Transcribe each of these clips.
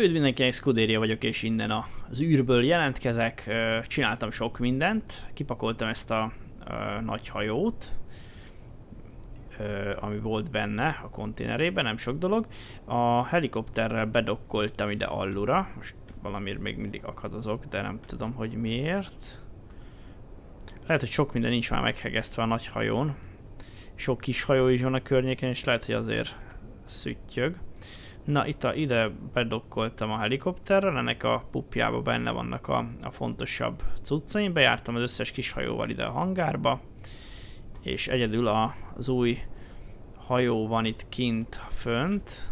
Üdv mindenkinek, Scuderia vagyok, és innen az űrből jelentkezek. Csináltam sok mindent, kipakoltam ezt a, a nagy hajót, ami volt benne a konténerében, nem sok dolog. A helikopterrel bedokkoltam ide allura, most valamiért még mindig akadozok, de nem tudom, hogy miért. Lehet, hogy sok minden nincs már meghegesztve a nagy hajón. Sok kis hajó is van a környéken, és lehet, hogy azért szüttyög. Na, itt a, ide bedokkoltam a helikopterrel, ennek a pupjába benne vannak a, a fontosabb cuccaim. Bejártam az összes kis hajóval ide a hangárba, és egyedül a, az új hajó van itt kint fönt.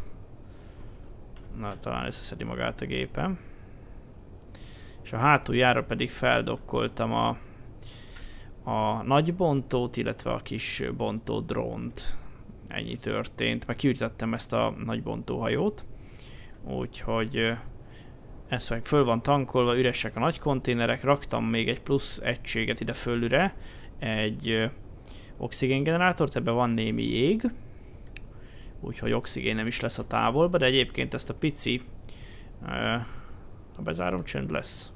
Na, talán összeszedi magát a gépem. És a hátuljára pedig feldokkoltam a, a nagy bontót, illetve a kis bontó drónt ennyi történt. Meg kiürítettem ezt a nagy bontóhajót, úgyhogy ez meg föl van tankolva, üresek a nagy konténerek, raktam még egy plusz egységet ide fölülre, egy oxigéngenerátort, ebben van némi jég, úgyhogy oxigén nem is lesz a távolba, de egyébként ezt a pici, ha bezárom, csönd lesz.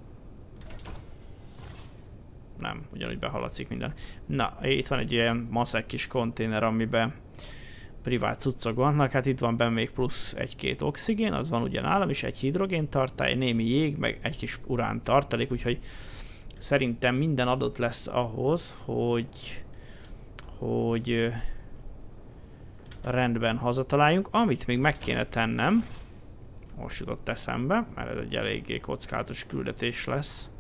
Nem, ugyanúgy behaladszik minden. Na, itt van egy ilyen maszek kis konténer, amiben privát cuccok vannak, hát itt van benne még plusz egy-két oxigén, az van ugye nálam is, egy hidrogén tartály, némi jég, meg egy kis urán tartalék, úgyhogy szerintem minden adott lesz ahhoz, hogy, hogy rendben hazataláljunk. Amit még meg kéne tennem, most jutott eszembe, mert ez egy eléggé kockázatos küldetés lesz,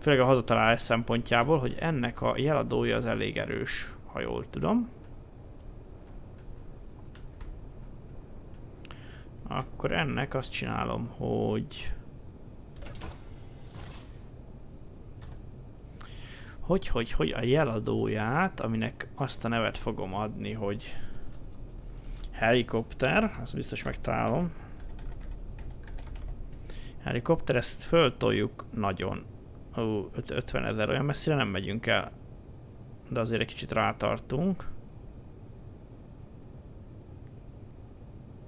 főleg a hazatalálás szempontjából, hogy ennek a jeladója az elég erős, ha jól tudom. Akkor ennek azt csinálom, hogy... Hogy, hogy, hogy a jeladóját, aminek azt a nevet fogom adni, hogy helikopter, azt biztos megtalálom. Helikopter, ezt föltoljuk nagyon. Ó, 50 ezer, olyan messzire nem megyünk el. De azért egy kicsit rátartunk.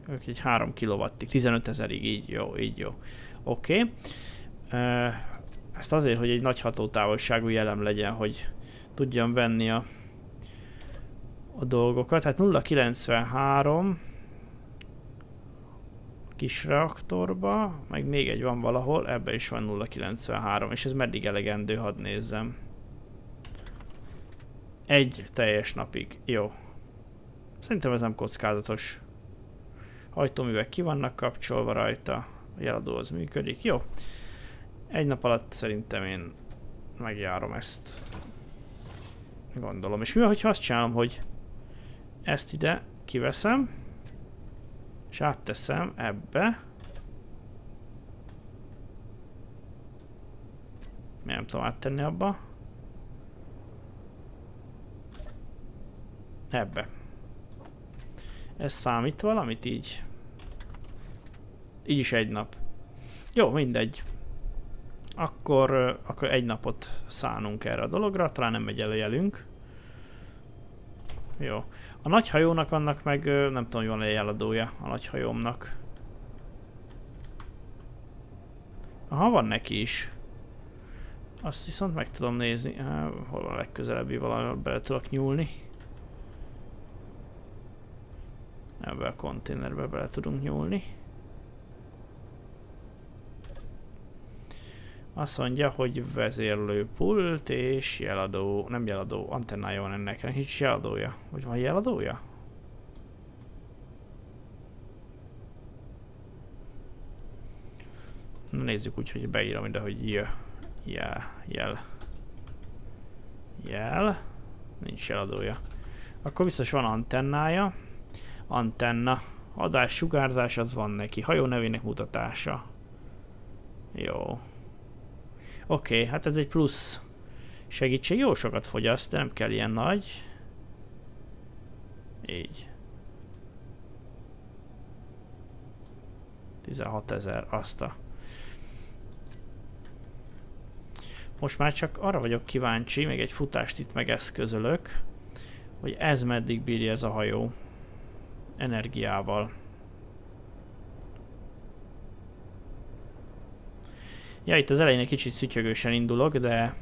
Ők egy 3 kW-ig, 15 ezerig, így jó, így jó. Oké. Okay. Ezt azért, hogy egy nagy hatótávolságú jelem legyen, hogy tudjam venni a, a dolgokat. Hát 0,93 kis reaktorba, meg még egy van valahol, ebbe is van 0,93, és ez meddig elegendő, hadd nézzem. Egy teljes napig, jó. Szerintem ez nem kockázatos hajtóművek ki vannak kapcsolva rajta, a jeladó az működik. Jó, egy nap alatt szerintem én megjárom ezt. Gondolom. És mi van, hogyha azt csinálom, hogy ezt ide kiveszem, és átteszem ebbe. Miért nem tudom áttenni abba? Ebbe. Ez számít valamit így? Így is egy nap. Jó, mindegy. Akkor, akkor egy napot szánunk erre a dologra, talán nem megy előjelünk. Jó. A nagy hajónak annak meg nem tudom, hogy van-e jeladója a nagy hajómnak. Aha, van neki is. Azt viszont meg tudom nézni. Hol a legközelebbi valahol bele tudok nyúlni. Ebbe a konténerbe bele tudunk nyúlni. Azt mondja, hogy vezérlőpult és jeladó, nem jeladó, antennája van ennek, nincs jeladója. Vagy van jeladója? Na nézzük úgy, hogy beírom ide, hogy jö, jel, jel. Jel. Nincs jeladója. Akkor biztos van antennája antenna, adás, sugárzás, az van neki, hajó nevének mutatása. Jó. Oké, okay, hát ez egy plusz segítség, jó sokat fogyaszt, de nem kell ilyen nagy. Így. 16 ezer, azt a... Most már csak arra vagyok kíváncsi, még egy futást itt megeszközölök, hogy ez meddig bírja ez a hajó energiával. Ja, itt az elején egy kicsit szütyögősen indulok, de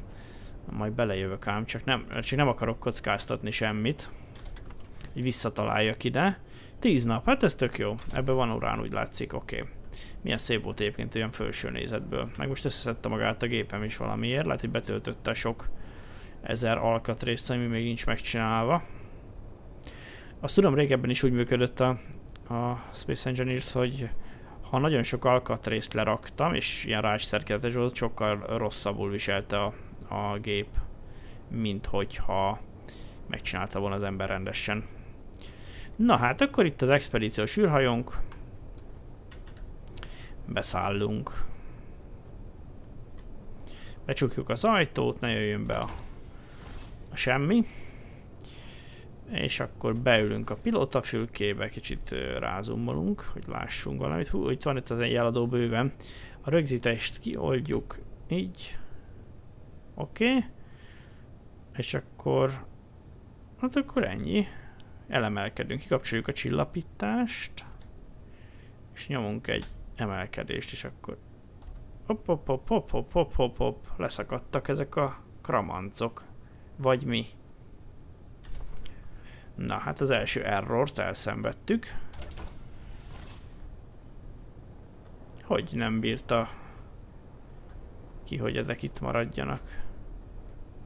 majd belejövök ám, csak nem, csak nem akarok kockáztatni semmit. Így visszataláljak ide. Tíz nap, hát ez tök jó. Ebben van urán, úgy látszik, oké. Okay. Milyen szép volt egyébként olyan felső nézetből. Meg most összeszedte magát a gépem is valamiért, lehet, hogy betöltötte sok ezer alkatrészt, ami még nincs megcsinálva. Azt tudom, régebben is úgy működött a, a Space Engineers, hogy ha nagyon sok alkatrészt leraktam, és ilyen rács szerkezetes volt, sokkal rosszabbul viselte a, a gép, mint hogyha megcsinálta volna az ember rendesen. Na hát, akkor itt az expedíciós űrhajónk. Beszállunk. Becsukjuk az ajtót, ne jöjjön be a, a semmi. És akkor beülünk a pilótafülkébe, kicsit rázumolunk, hogy lássunk valamit. Hú, itt van itt az egy jeladó bőven. A rögzítést kioldjuk így. Oké. Okay. És akkor... Hát akkor ennyi. Elemelkedünk, kikapcsoljuk a csillapítást. És nyomunk egy emelkedést, és akkor... Hopp, hopp, hopp, hopp, hopp, hopp, hopp, hopp. Leszakadtak ezek a kramancok. Vagy mi. Na, hát az első errort elszenvedtük. Hogy nem bírta ki, hogy ezek itt maradjanak.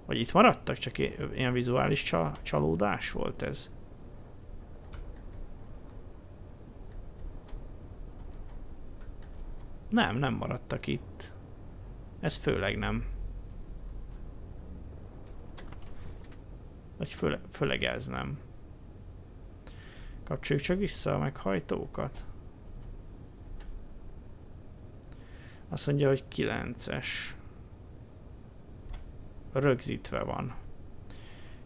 Vagy itt maradtak? Csak ilyen vizuális csalódás volt ez. Nem, nem maradtak itt. Ez főleg nem. Vagy főle, főleg ez nem. Kapcsoljuk csak vissza a meghajtókat. Azt mondja, hogy 9-es. Rögzítve van.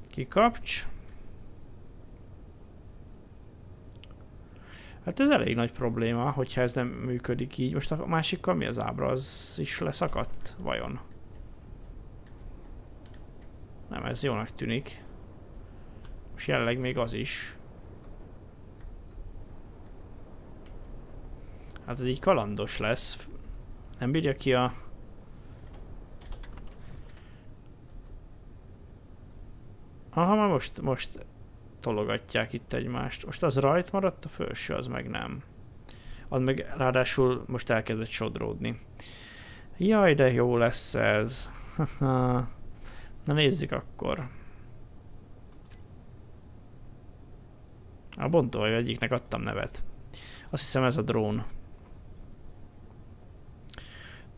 Kikapcs. Hát ez elég nagy probléma, hogyha ez nem működik így. Most a másikkal mi az ábra? Az is leszakadt? Vajon? Nem, ez jónak tűnik. Most jelenleg még az is. Hát ez így kalandos lesz. Nem bírja ki a... Aha, már most, most tologatják itt egymást. Most az rajt maradt, a felső az meg nem. Az meg ráadásul most elkezdett sodródni. Jaj, de jó lesz ez. Na nézzük akkor. A bontóhajó egyiknek adtam nevet. Azt hiszem ez a drón.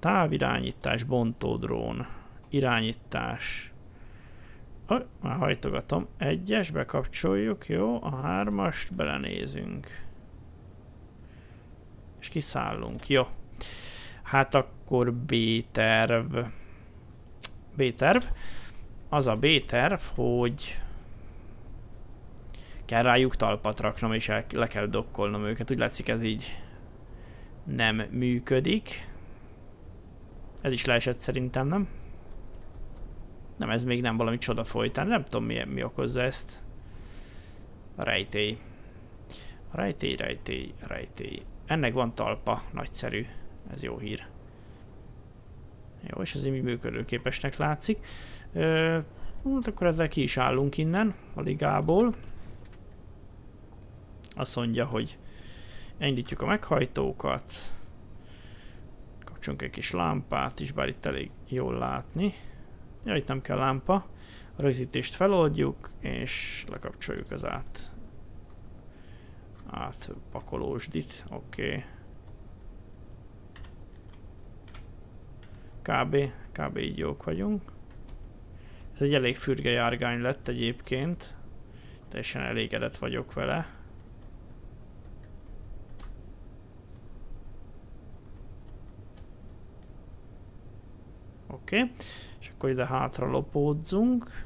Távirányítás, bontódrón. Irányítás. Oh, már hajtogatom. Egyes, bekapcsoljuk, jó. A hármast belenézünk. És kiszállunk, jó. Hát akkor B-terv. B-terv. Az a B-terv, hogy kell rájuk talpat raknom, és le kell dokkolnom őket. Úgy látszik ez így nem működik. Ez is leesett szerintem, nem? Nem, ez még nem valami csoda folytán. Nem tudom mi, mi okozza ezt. A rejtély. A rejtély, rejtély, rejtély. Ennek van talpa, nagyszerű. Ez jó hír. Jó, és ez így működőképesnek látszik. Ö, hát akkor ezzel ki is állunk innen, a ligából. Azt mondja, hogy indítjuk a meghajtókat. Kapcsolunk egy kis lámpát is, bár itt elég jól látni. Ja, itt nem kell lámpa. A rögzítést feloldjuk, és lekapcsoljuk az át átpakolósdit. Oké. Okay. Kb. Kb. így jók vagyunk. Ez egy elég fürge járgány lett egyébként. Teljesen elégedett vagyok vele. Oké. Okay. És akkor ide hátra lopódzunk.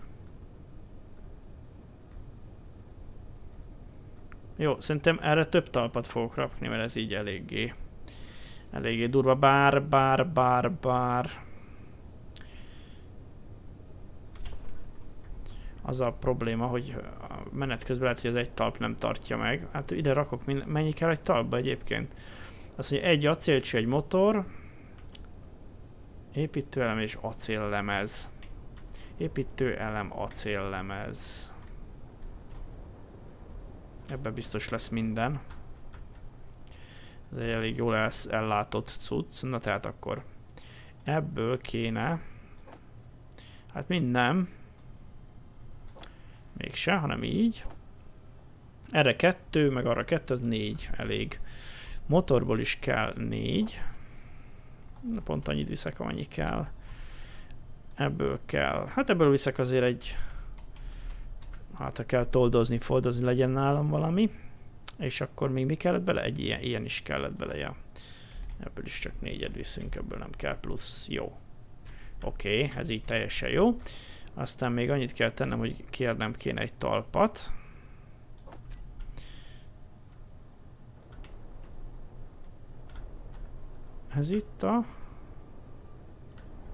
Jó, szerintem erre több talpat fogok rakni, mert ez így eléggé eléggé durva, bár, bár, bár, bár. Az a probléma, hogy a menet közben lehet, hogy az egy talp nem tartja meg. Hát ide rakok, mennyi kell egy talpba egyébként? Azt mondja, egy acélcső, egy motor, Építőelem és acéllemez. Építőelem, acéllemez. Ebben biztos lesz minden. Ez egy elég jól ellátott cucc. Na tehát akkor ebből kéne... Hát mind nem. Mégse, hanem így. Erre kettő, meg arra kettő, az négy elég. Motorból is kell négy. Pont annyit viszek, amennyi kell. Ebből kell. Hát ebből viszek azért egy... Hát ha kell toldozni, foldozni, legyen nálam valami. És akkor még mi kellett bele? Egy ilyen, ilyen is kellett bele, ja. Ebből is csak négyet viszünk, ebből nem kell plusz. Jó. Oké, okay, ez így teljesen jó. Aztán még annyit kell tennem, hogy kérnem kéne egy talpat. Ez itt a...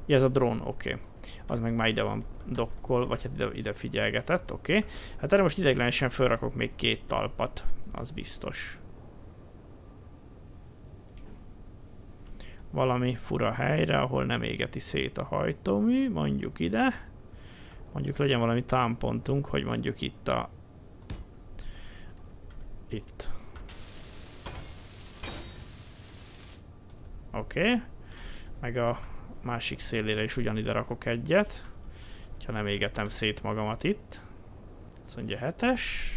Ja, ez a drón, oké. Okay. Az meg már ide van dokkol, vagy hát ide, ide figyelgetett, oké. Okay. Hát erre most ideglenesen felrakok még két talpat, az biztos. Valami fura helyre, ahol nem égeti szét a hajtómű, mondjuk ide. Mondjuk legyen valami támpontunk, hogy mondjuk itt a... Itt. Oké. Okay. Meg a másik szélére is ugyanide rakok egyet. Ha nem égetem szét magamat itt. Azt mondja hetes.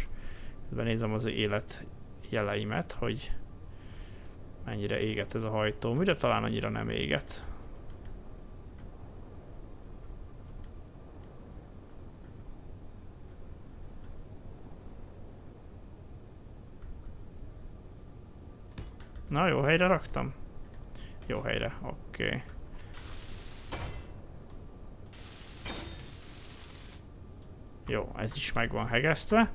Közben nézem az élet jeleimet, hogy mennyire éget ez a hajtó. de talán annyira nem éget. Na, jó helyre raktam? Jó helyre, oké. Okay. Jó, ez is meg van hegesztve.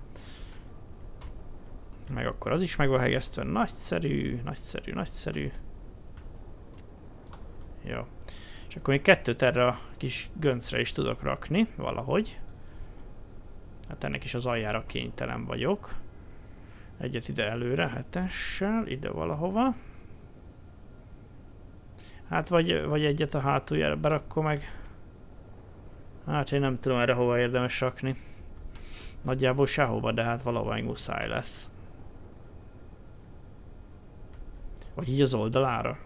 Meg akkor az is meg van hegesztve. Nagyszerű, nagyszerű, nagyszerű. Jó. És akkor még kettőt erre a kis göncre is tudok rakni, valahogy. Hát ennek is az aljára kénytelen vagyok. Egyet ide előre, hetessel, ide valahova. Hát vagy, vagy egyet a hátuljára berakom meg. Hát én nem tudom erre hova érdemes rakni. Nagyjából sehova, de hát valahol egy muszáj lesz. Vagy így az oldalára.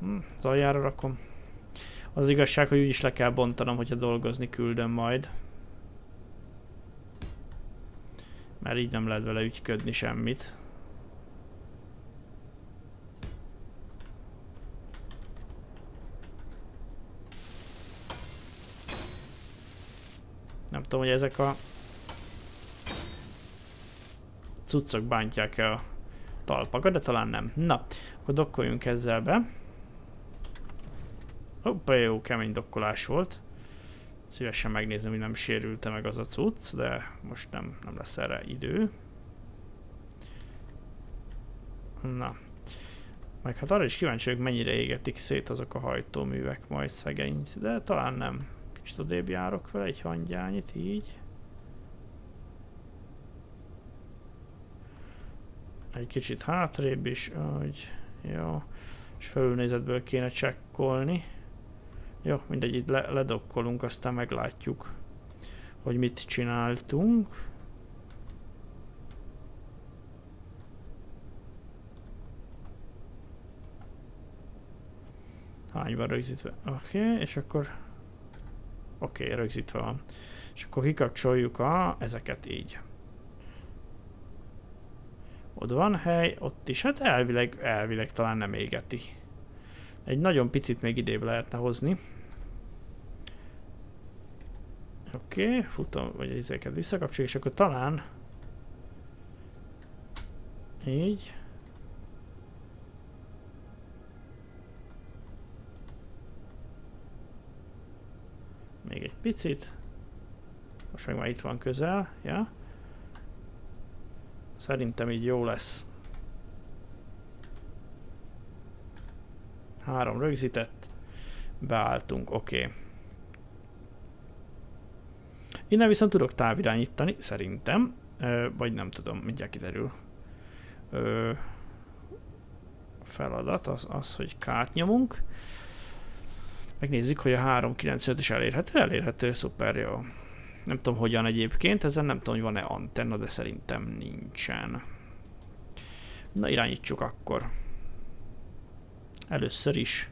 Hm, az aljára rakom. Az igazság, hogy úgyis le kell bontanom, hogyha dolgozni küldöm majd. Mert így nem lehet vele ügyködni semmit. Tudom, hogy ezek a cuccok bántják-e a talpakat, de talán nem. Na, akkor dokkoljunk ezzel be. Hoppá, jó, kemény dokkolás volt. Szívesen megnézem, hogy nem sérülte meg az a cucc, de most nem, nem lesz erre idő. Na. Meg hát arra is kíváncsi vagyok, mennyire égetik szét azok a hajtóművek majd szegény, de talán nem. Kicsit odébb járok vele, egy hangyányit, így. Egy kicsit hátrébb is, hogy jó. És felülnézetből kéne csekkolni. Jó, mindegy, itt le ledokkolunk, aztán meglátjuk, hogy mit csináltunk. Hányban rögzítve? Oké, okay, és akkor... Oké, okay, rögzítve van. És akkor kikapcsoljuk a... ezeket így. Ott van hely, ott is. Hát elvileg, elvileg talán nem égeti. Egy nagyon picit még idébb lehetne hozni. Oké, okay, futom, vagy ezeket visszakapcsoljuk, és akkor talán... Így. Még egy picit. Most meg már itt van közel, ja. Szerintem így jó lesz. Három rögzített. Beálltunk, oké. Okay. Innen viszont tudok távirányítani, szerintem. Ö, vagy nem tudom, mindjárt kiderül. Ö, feladat az, az hogy kát nyomunk. Megnézzük, hogy a 395 is elérhető. Elérhető, szuper jó. Nem tudom hogyan egyébként, ezen nem tudom, hogy van-e antenna, de szerintem nincsen. Na irányítsuk akkor. Először is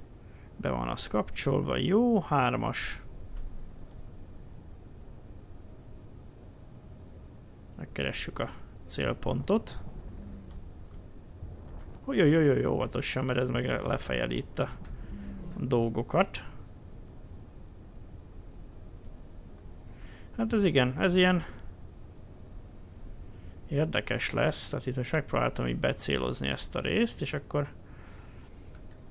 be van az kapcsolva, jó, hármas. Megkeressük a célpontot. Jó, jó, jó, jó, óvatosan, mert ez meg lefejeli itt a dolgokat. Hát ez igen, ez ilyen érdekes lesz, tehát itt most megpróbáltam így becélozni ezt a részt, és akkor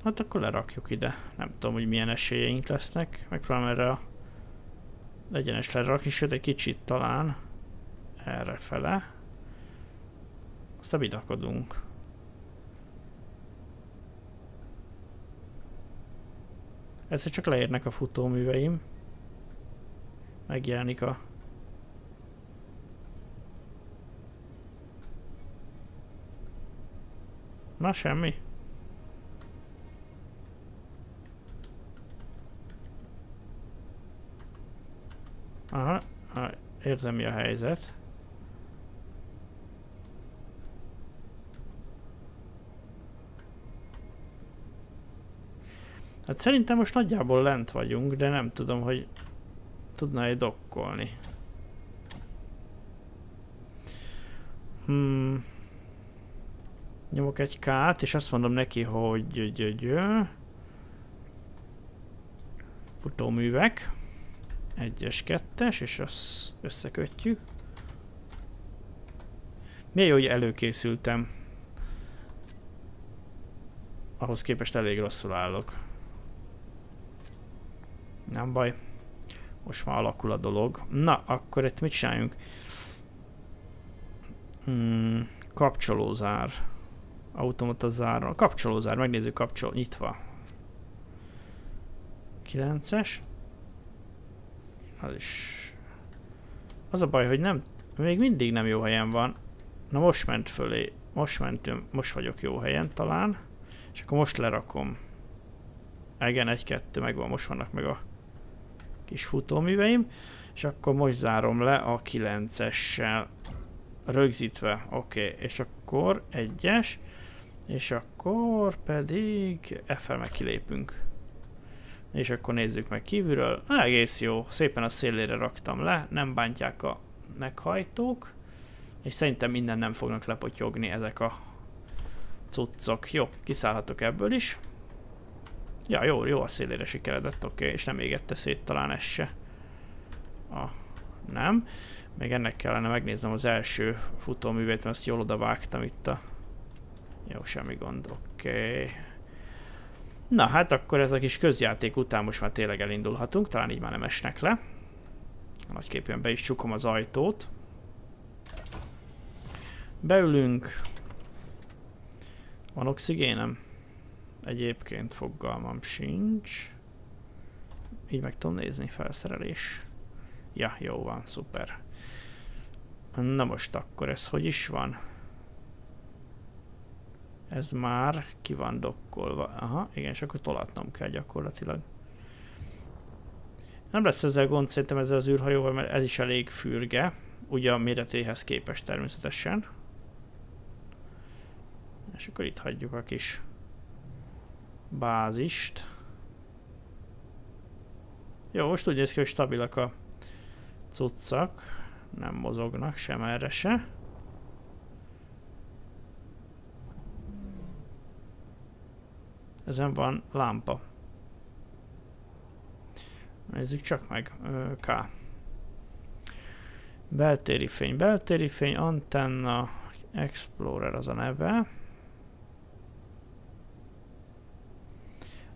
hát akkor lerakjuk ide. Nem tudom, hogy milyen esélyeink lesznek. Megpróbálom erre a egyenes lerakni, sőt egy kicsit talán erre fele. Aztán bidakodunk. Egyszer csak leérnek a futóműveim. Megjelenik a... Na, semmi. Aha, érzem mi a helyzet. Hát szerintem most nagyjából lent vagyunk, de nem tudom, hogy tudna-e dokkolni. Hmm. Nyomok egy kát, és azt mondom neki, hogy gyö, futóművek. Egyes, kettes, és azt összekötjük. Milyen jó, hogy előkészültem. Ahhoz képest elég rosszul állok. Nem baj. Most már alakul a dolog. Na, akkor itt mit csináljunk? Hmm, kapcsolózár. Automata zár. Kapcsolózár, megnézzük kapcsol, nyitva. 9-es. Az is... Az a baj, hogy nem... Még mindig nem jó helyen van. Na most ment fölé. Most mentünk, most vagyok jó helyen talán. És akkor most lerakom. Igen, egy-kettő megvan, most vannak meg a kis futóműveim, és akkor most zárom le a 9-essel rögzítve, oké, okay. és akkor egyes, és akkor pedig F-fel meg kilépünk. És akkor nézzük meg kívülről. Egész jó, szépen a szélére raktam le, nem bántják a meghajtók, és szerintem minden nem fognak lepotyogni ezek a cuccok. Jó, kiszállhatok ebből is. Ja, jó, jó a szélére sikeredett, oké, okay, és nem égette szét talán ez se. Ah, nem. Még ennek kellene megnéznem az első futóművét, mert azt jól odavágtam itt a... Jó, semmi gond, oké. Okay. Na hát akkor ez a kis közjáték után most már tényleg elindulhatunk, talán így már nem esnek le. Nagyképpen be is csukom az ajtót. Beülünk. Van oxigénem? Egyébként fogalmam sincs. Így meg tudom nézni, felszerelés. Ja, jó van, szuper. Na most akkor ez hogy is van? Ez már ki van dokkolva. Aha, igen, és akkor tolatnom kell gyakorlatilag. Nem lesz ezzel gond szerintem ezzel az űrhajóval, mert ez is elég fürge. Ugye a méretéhez képest természetesen. És akkor itt hagyjuk a kis bázist. Jó, most úgy néz ki, hogy stabilak a cuccak. Nem mozognak sem erre se. Ezen van lámpa. Nézzük csak meg. K. Beltéri fény, beltéri fény, antenna, Explorer az a neve.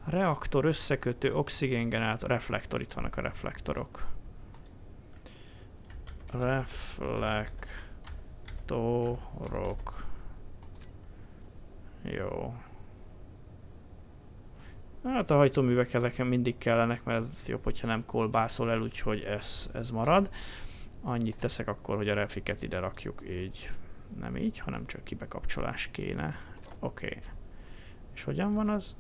Reaktor, összekötő, oxigéngenerátor, reflektor, itt vannak a reflektorok. Reflektorok. Jó. Hát a hajtóművek ezeken mindig kellenek, mert jobb, hogyha nem kolbászol el, úgyhogy ez, ez marad. Annyit teszek akkor, hogy a refiket ide rakjuk így. Nem így, hanem csak kibekapcsolás kéne. Oké. Okay. És hogyan van az?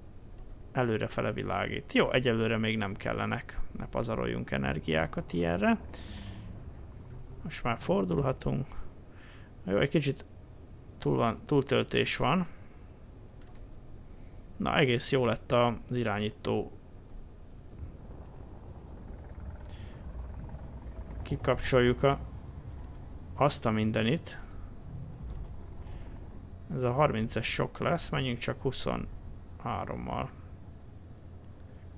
Előrefele világít. Jó, egyelőre még nem kellenek. Ne pazaroljunk energiákat ilyenre. Most már fordulhatunk. Jó, egy kicsit túl van, túltöltés van. Na, egész jó lett az irányító. Kikapcsoljuk a, azt a mindenit. Ez a 30-es sok lesz, menjünk csak 23-mal.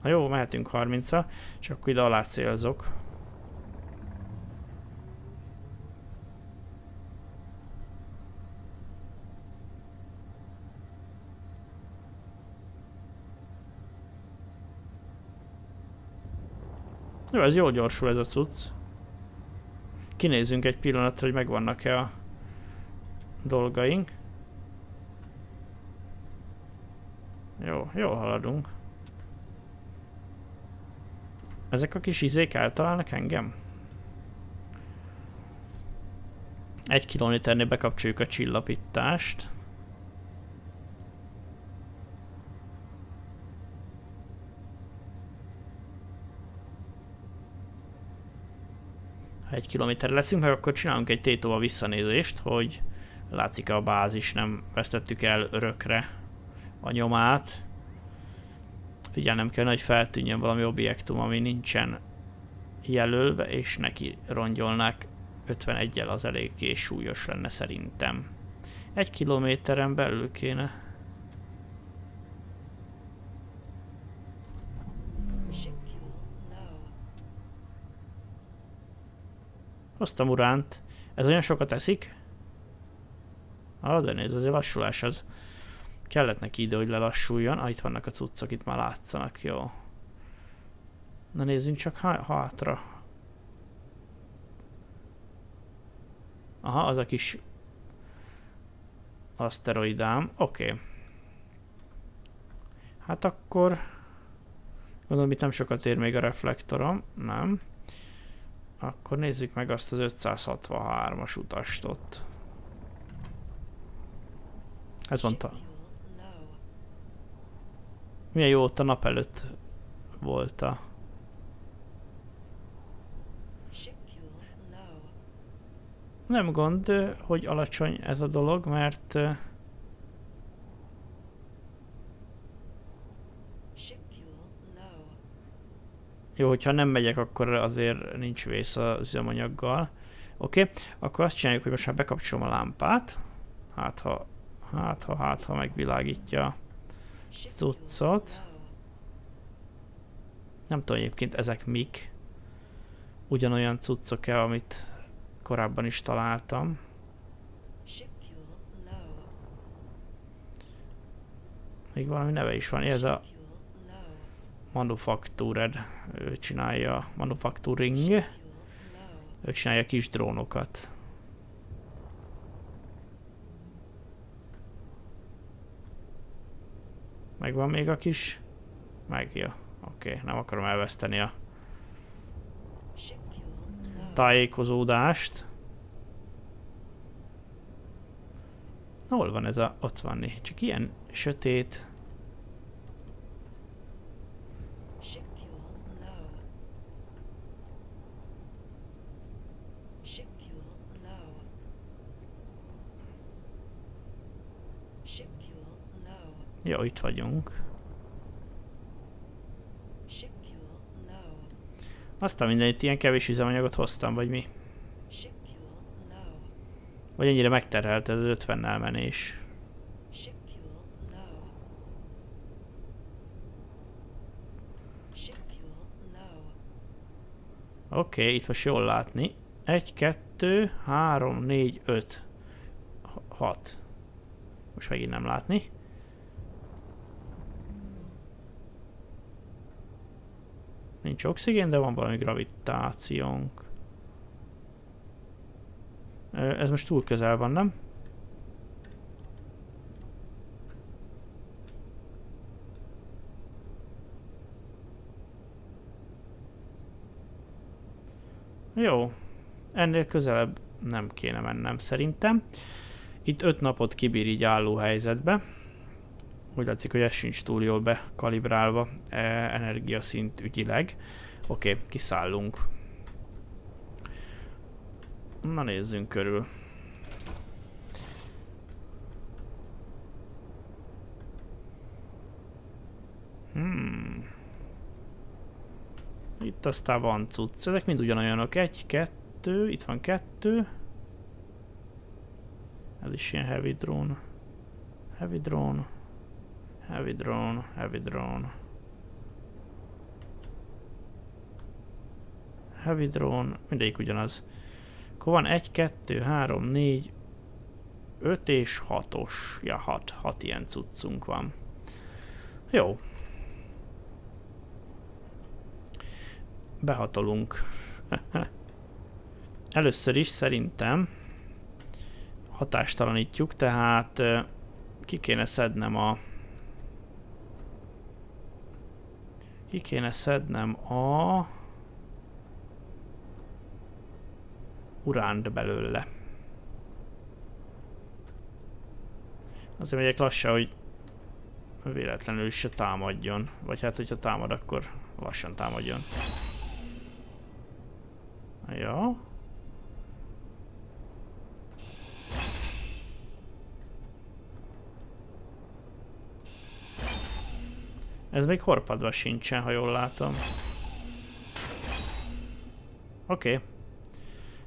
Na jó, mehetünk 30-a, csak akkor ide alá célzok. Jó, ez jól gyorsul ez a cucc. Kinézzünk egy pillanatra, hogy megvannak-e a dolgaink. Jó, jó haladunk. Ezek a kis izék eltalálnak engem? Egy kilométernél bekapcsoljuk a csillapítást. Ha egy kilométer leszünk, meg akkor csinálunk egy tétóval visszanézést, hogy látszik-e a bázis, nem vesztettük el örökre a nyomát. Figyelnem kell, hogy feltűnjön valami objektum, ami nincsen jelölve, és neki rongyolnák 51-el az eléggé súlyos lenne szerintem. Egy kilométeren belül kéne. Hoztam uránt. Ez olyan sokat eszik? Ah, de nézd, azért lassulás az. Kellett neki ide, hogy lelassuljon. Ah, itt vannak a cuccok, itt már látszanak, jó. Na nézzünk csak hátra. Aha, az a kis aszteroidám. Oké. Okay. Hát akkor... Gondolom itt nem sokat ér még a reflektorom. Nem. Akkor nézzük meg azt az 563-as utast ott. Ez mondta. Milyen jó ott a nap előtt volt a... Nem gond, hogy alacsony ez a dolog, mert... Jó, hogyha nem megyek, akkor azért nincs vész az üzemanyaggal. Oké, okay. akkor azt csináljuk, hogy most már bekapcsolom a lámpát. Hát ha, hát ha, hát ha megvilágítja cuccot. Nem tudom egyébként ezek mik. Ugyanolyan cuccok-e, amit korábban is találtam. Még valami neve is van, ez a Manufactured. Ő csinálja Manufacturing. Ő csinálja kis drónokat. Megvan még a kis... Meg, jó. Oké, nem akarom elveszteni a tájékozódást. Hol van ez a... Ott van Csak ilyen sötét. Jó, itt vagyunk. Aztán mindenit ilyen kevés üzemanyagot hoztam, vagy mi? Vagy ennyire megterhelt ez az 50-nel menés. Oké, okay, itt most jól látni. 1, 2, 3, 4, 5, 6. Most megint nem látni. Nincs oxigén, de van valami gravitációnk. Ez most túl közel van, nem? Jó. Ennél közelebb nem kéne mennem szerintem. Itt öt napot kibír így álló helyzetbe. Úgy látszik, hogy ez sincs túl jól bekalibrálva e, energiaszint ügyileg. Oké, okay, kiszállunk. Na nézzünk körül. Hmm. Itt aztán van cucc. Ezek mind ugyanolyanok. Egy, kettő, itt van kettő. Ez is ilyen heavy drone. Heavy drone. Heavy drone, heavy drone. Heavy drone, mindegyik ugyanaz. Akkor van 1, 2, 3, 4, 5 és 6-os. Ja, 6, 6 ilyen cuccunk van. Jó. Behatolunk. Először is szerintem hatástalanítjuk, tehát ki kéne szednem a ki kéne szednem a uránt belőle. Azért megyek lassan, hogy véletlenül se támadjon. Vagy hát, hogyha támad, akkor lassan támadjon. Ja. Ez még horpadva sincsen, ha jól látom. Oké. Okay.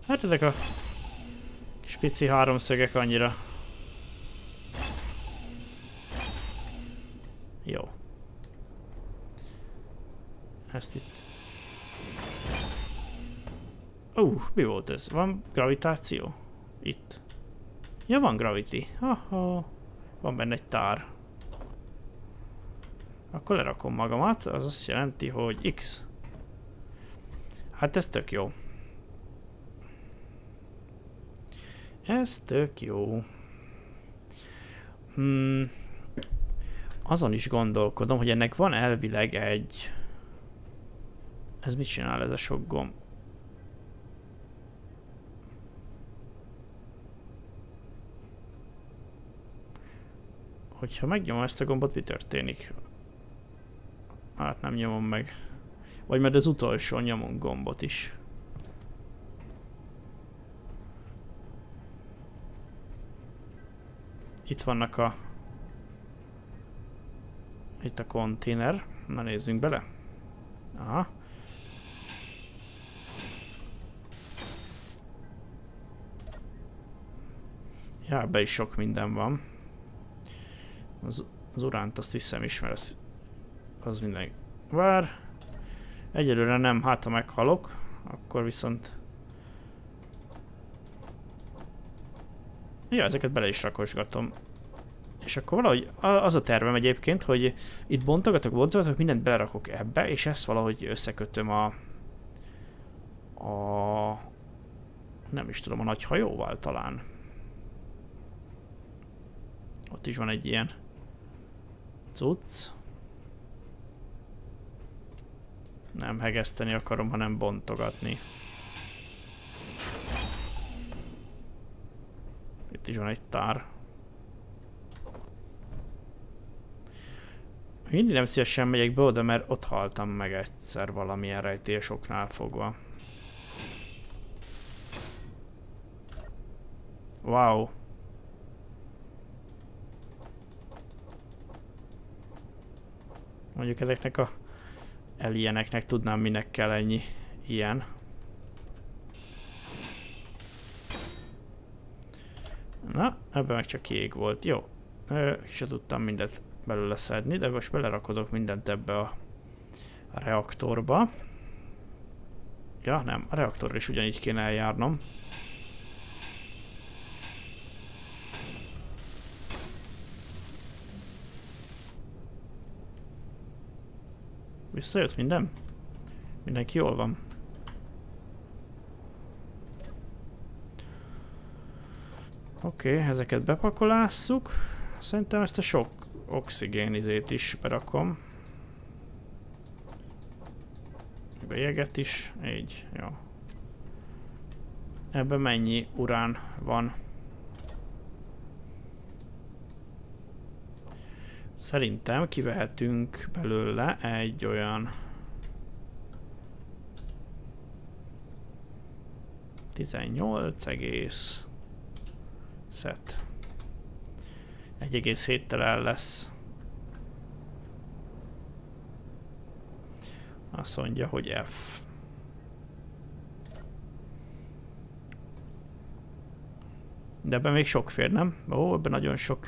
Hát ezek a kis pici háromszögek annyira. Jó. Ezt itt. Ú, uh, mi volt ez? Van gravitáció? Itt. Ja, van gravity. Aha. Van benne egy tár. Akkor lerakom magamat, az azt jelenti, hogy X. Hát ez tök jó. Ez tök jó. Hmm. Azon is gondolkodom, hogy ennek van elvileg egy... Ez mit csinál ez a sok gomb? Hogyha megnyomom ezt a gombot, mi történik? Hát nem nyomom meg. Vagy mert az utolsó nyomunk gombot is. Itt vannak a... Itt a konténer. Na nézzünk bele. Aha. Ja, be is sok minden van. Az, az uránt azt hiszem is, mert az, az minden... Vár. Egyelőre nem, hát ha meghalok, akkor viszont... Ja, ezeket bele is rakosgatom. És akkor valahogy az a tervem egyébként, hogy itt bontogatok, bontogatok, mindent belerakok ebbe, és ezt valahogy összekötöm a... A... Nem is tudom, a nagy hajóval talán. Ott is van egy ilyen cucc. Nem hegeszteni akarom, hanem bontogatni. Itt is van egy tár. Mindig nem szívesen megyek be oda, mert ott haltam meg egyszer valamilyen rejtésoknál fogva. Wow. Mondjuk ezeknek a elieneknek tudnám minek kell ennyi ilyen. Na, ebben meg csak jég volt. Jó. Se tudtam mindent belőle szedni, de most belerakodok mindent ebbe a, a reaktorba. Ja, nem, a reaktorra is ugyanígy kéne eljárnom. Visszajött minden? Mindenki jól van. Oké, okay, ezeket bepakolásszuk. Szerintem ezt a sok oxigénizét is berakom. Bejeget is, így, jó. Ebben mennyi urán van? Szerintem kivehetünk belőle egy olyan 18 egész set. 1,7-tel el lesz. Azt mondja, hogy F. De ebben még sok fér, nem? Ó, ebben nagyon sok.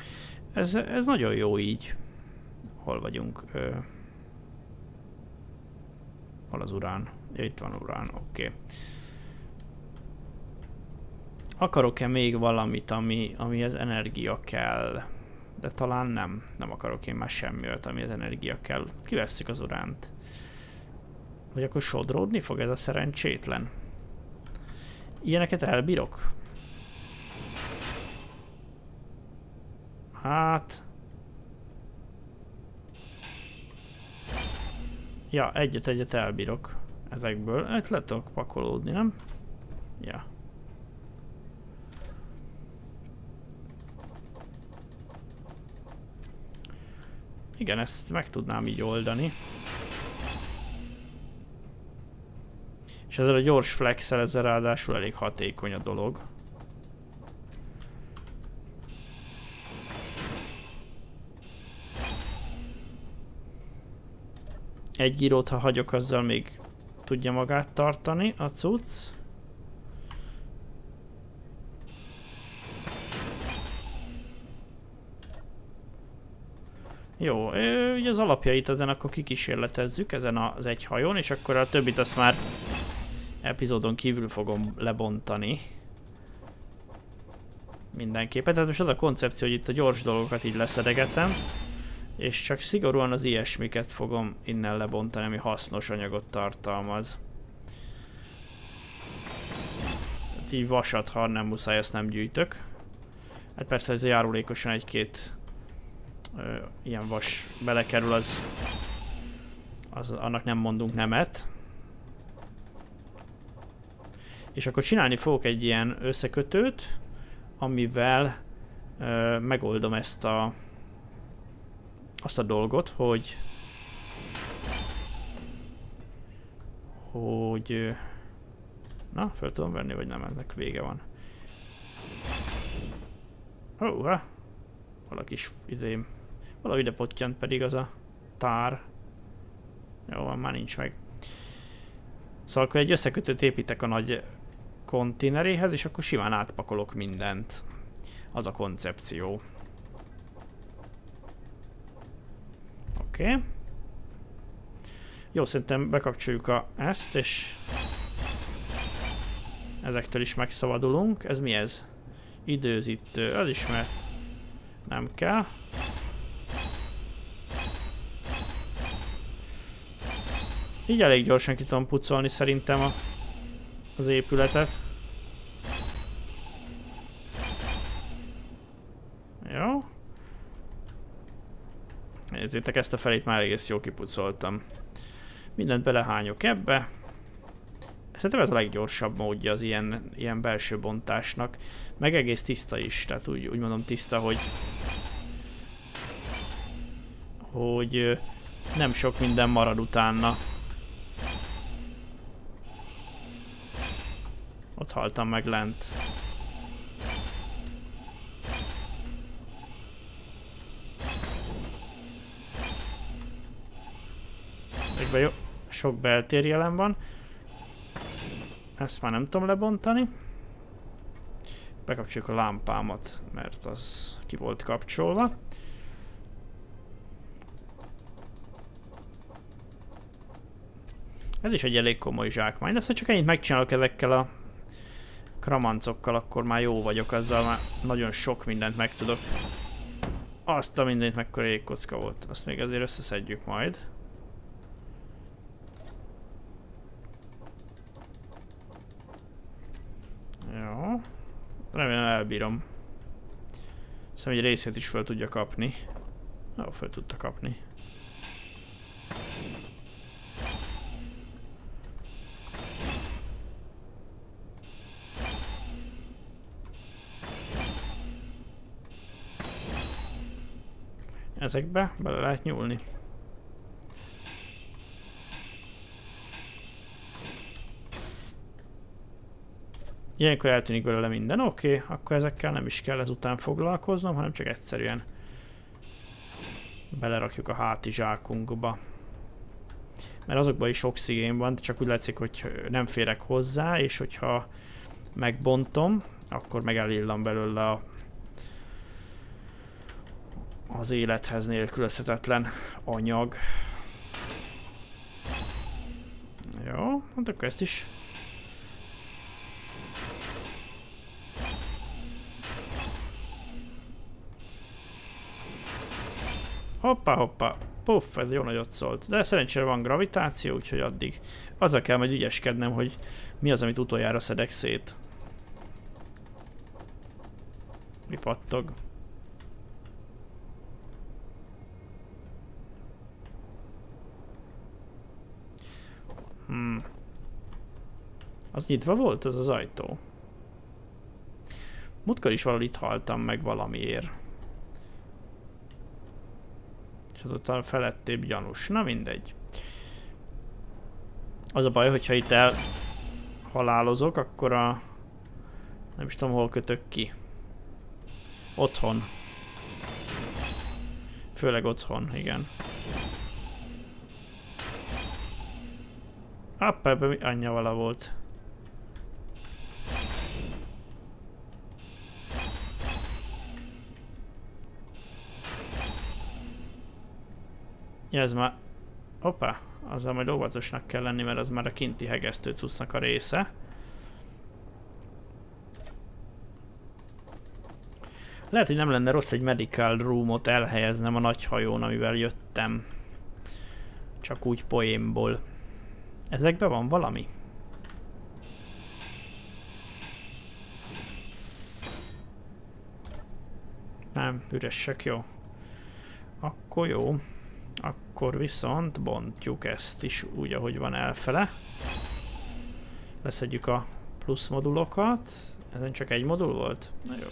Ez, ez nagyon jó így. Hol vagyunk? Hol az urán? Ja, itt van urán, oké. Okay. Akarok-e még valamit, ami, amihez energia kell? De talán nem. Nem akarok én már semmi olyat, amihez energia kell. Kivesszük az uránt. Vagy akkor sodródni fog ez a szerencsétlen? Ilyeneket elbírok? Hát... Ja, egyet-egyet elbírok ezekből. Hát le tudok pakolódni, nem? Ja. Igen, ezt meg tudnám így oldani. És ezzel a gyors flexel ezzel ráadásul elég hatékony a dolog. Egy gírót, ha hagyok, azzal még tudja magát tartani a cucc. Jó, ugye az alapjait ezen akkor kikísérletezzük ezen az egy hajón, és akkor a többit azt már epizódon kívül fogom lebontani. Mindenképpen, tehát most az a koncepció, hogy itt a gyors dolgokat így leszedegetem, és csak szigorúan az ilyesmiket fogom innen lebontani, ami hasznos anyagot tartalmaz. Tehát így vasat, ha nem muszáj, azt nem gyűjtök. Hát persze ez járulékosan egy-két ilyen vas belekerül, az, az annak nem mondunk nemet. És akkor csinálni fogok egy ilyen összekötőt, amivel ö, megoldom ezt a azt a dolgot, hogy hogy na, fel tudom venni, vagy nem, ennek vége van. Ó, oh, ha. Valaki is izém Valahogy ide pottyant pedig az a tár. Jó van, már nincs meg. Szóval akkor egy összekötőt építek a nagy konténeréhez, és akkor simán átpakolok mindent. Az a koncepció. Oké. Okay. Jó, szerintem bekapcsoljuk a ezt, és ezektől is megszabadulunk. Ez mi ez? Időzítő, az is mert nem kell. Így elég gyorsan ki tudom pucolni szerintem a, az épületet. Nézzétek, ezt a felét már egész jól kipucoltam. Mindent belehányok ebbe. Szerintem ez a leggyorsabb módja az ilyen, ilyen belső bontásnak. Meg egész tiszta is, tehát úgy, úgy mondom tiszta, hogy hogy nem sok minden marad utána. Ott haltam meg lent. Egyben jó, sok beltér jelen van. Ezt már nem tudom lebontani. Bekapcsoljuk a lámpámat, mert az ki volt kapcsolva. Ez is egy elég komoly zsákmány, de ha csak ennyit megcsinálok ezekkel a kramancokkal, akkor már jó vagyok, azzal már nagyon sok mindent meg tudok. Azt a mindent mekkora jégkocka volt, azt még azért összeszedjük majd. Jó. Remélem elbírom. Hiszem egy részét is fel tudja kapni. Jó, fel tudta kapni. Ezekbe bele lehet nyúlni. Ilyenkor eltűnik belőle minden, oké, okay, akkor ezekkel nem is kell ezután foglalkoznom, hanem csak egyszerűen belerakjuk a hátizsákunkba. Mert azokban is oxigén van, csak úgy látszik, hogy nem férek hozzá, és hogyha megbontom, akkor meg belőle a, az élethez nélkülözhetetlen anyag. Jó, hát akkor ezt is Hoppa, hoppa. Puff, ez jó nagyot szólt. De szerencsére van gravitáció, úgyhogy addig azzal kell majd ügyeskednem, hogy mi az, amit utoljára szedek szét. Mi pattog? Hmm. Az nyitva volt ez az ajtó? Mutkor is valahol itt haltam meg valamiért. És az ott a felettébb gyanús. Na mindegy. Az a baj, hogyha itt el halálozok, akkor a... Nem is tudom, hol kötök ki. Otthon. Főleg otthon, igen. Hopp, ebben anyja vala volt. Ja, ez már... Hoppá, azzal majd óvatosnak kell lenni, mert az már a kinti hegesztő cuccnak a része. Lehet, hogy nem lenne rossz egy medical roomot elhelyeznem a nagy hajón, amivel jöttem. Csak úgy poémból. Ezekben van valami? Nem, üresek, jó. Akkor jó. Akkor viszont bontjuk ezt is úgy, ahogy van elfele. Leszedjük a plusz modulokat. Ezen csak egy modul volt? Na jó.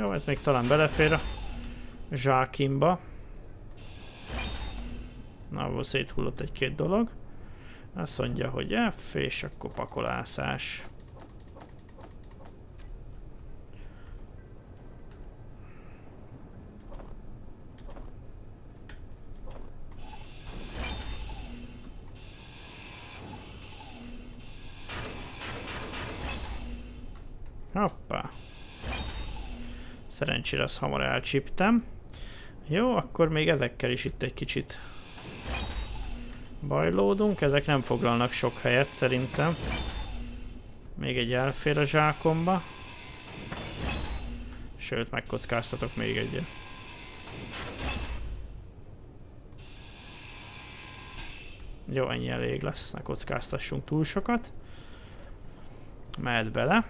Jó, ez még talán belefér a zsákimba. Na, abból széthullott egy-két dolog. Azt mondja, hogy F, és akkor pakolászás. Hoppá. Szerencsére azt hamar elcsíptem. Jó, akkor még ezekkel is itt egy kicsit bajlódunk. Ezek nem foglalnak sok helyet szerintem. Még egy elfér a zsákomba. Sőt, megkockáztatok még egyet. Jó, ennyi elég lesz, ne kockáztassunk túl sokat. Mehet bele.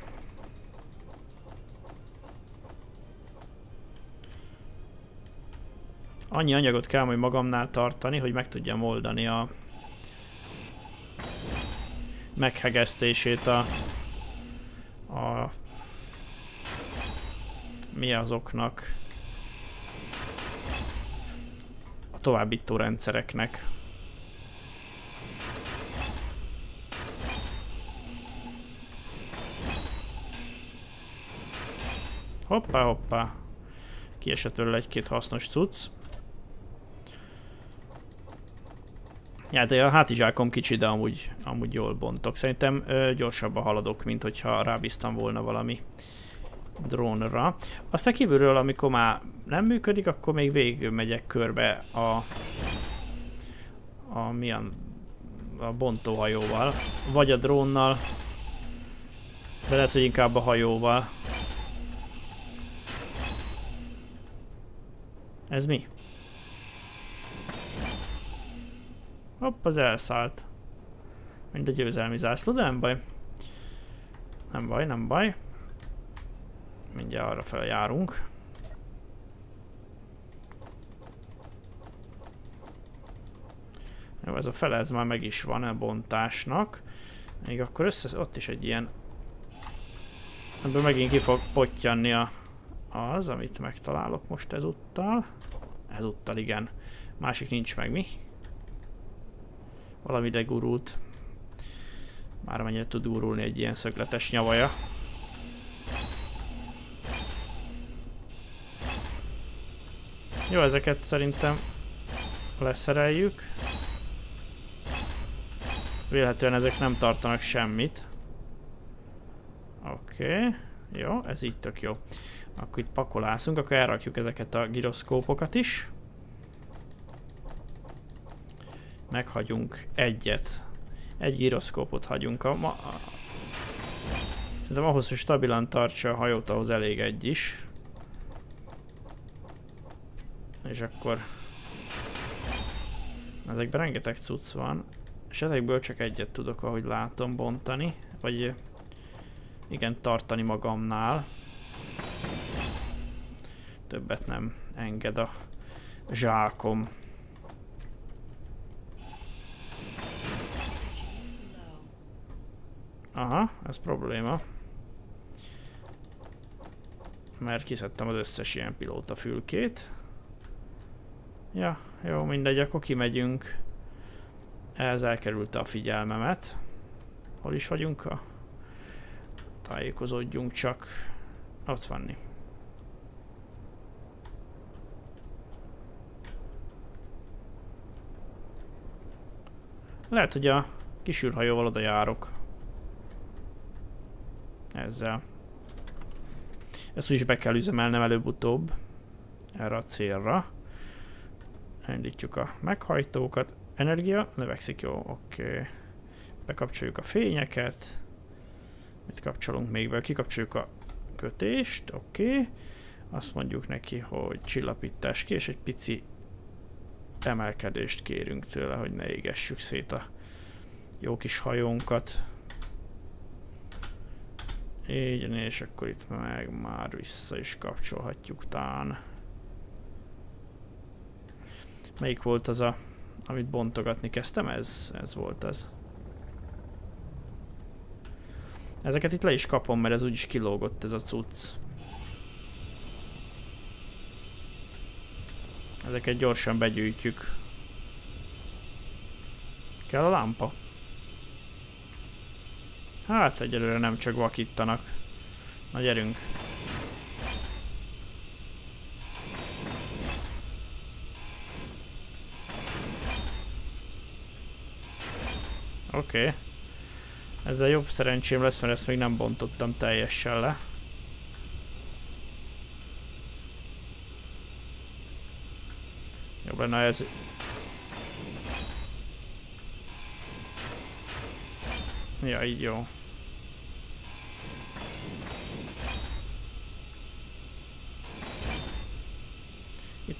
Annyi anyagot kell majd magamnál tartani, hogy meg tudjam oldani a meghegesztését a, a mi azoknak a továbbító rendszereknek. Hoppá, hoppá. Kiesett egy-két hasznos cucc. Ja, de a hátizsákom kicsi, de amúgy, amúgy jól bontok. Szerintem ö, gyorsabban haladok, mint hogyha rábíztam volna valami drónra. Aztán kívülről, amikor már nem működik, akkor még végig megyek körbe a, a milyen a bontóhajóval, vagy a drónnal, de lehet, hogy inkább a hajóval. Ez mi? Hopp, az elszállt. Mint a győzelmi zászló, de nem baj. Nem baj, nem baj. Mindjárt arra fel járunk. Jó, ez a fele, ez már meg is van a bontásnak. Még akkor össze, ott is egy ilyen Ebből megint ki fog pottyanni a, az, amit megtalálok most ezúttal. Ezúttal igen. Másik nincs meg, mi? Valami ide gurult. Már mennyire tud gurulni egy ilyen szögletes nyavaja. Jó, ezeket szerintem leszereljük. Véletlenül ezek nem tartanak semmit. Oké, okay. jó, ez így tök jó. Akkor itt pakolászunk, akkor elrakjuk ezeket a gyroszkópokat is. Meghagyunk egyet. Egy gyroszkópot hagyunk. A, ma, szerintem ahhoz, hogy stabilan tartsa a hajót, ahhoz elég egy is. És akkor... Ezekben rengeteg cucc van. És ezekből csak egyet tudok, ahogy látom, bontani. Vagy igen, tartani magamnál. Többet nem enged a zsákom. Aha, ez probléma. Mert kiszedtem az összes ilyen pilóta fülkét. Ja, jó, mindegy, akkor kimegyünk. Ez elkerülte a figyelmemet. Hol is vagyunk a tájékozódjunk csak. Ott vanni. Lehet, hogy a kis űrhajóval oda járok. Ezzel. Ezt úgyis be kell üzemelnem előbb-utóbb. Erre a célra. Elindítjuk a meghajtókat. Energia, növekszik, jó, oké. Okay. Bekapcsoljuk a fényeket. Mit kapcsolunk még be? Kikapcsoljuk a kötést, oké. Okay. Azt mondjuk neki, hogy csillapítás ki, és egy pici emelkedést kérünk tőle, hogy ne égessük szét a jó kis hajónkat. Így, és akkor itt meg már vissza is kapcsolhatjuk tán. Melyik volt az a, amit bontogatni kezdtem? Ez, ez volt ez. Ezeket itt le is kapom, mert ez úgyis kilógott ez a cucc. Ezeket gyorsan begyűjtjük. Kell a lámpa? Hát egyelőre nem csak vakítanak. Na gyerünk. Oké. Okay. Ezzel jobb szerencsém lesz, mert ezt még nem bontottam teljesen le. Jobb lenne ez... Ja, így jó.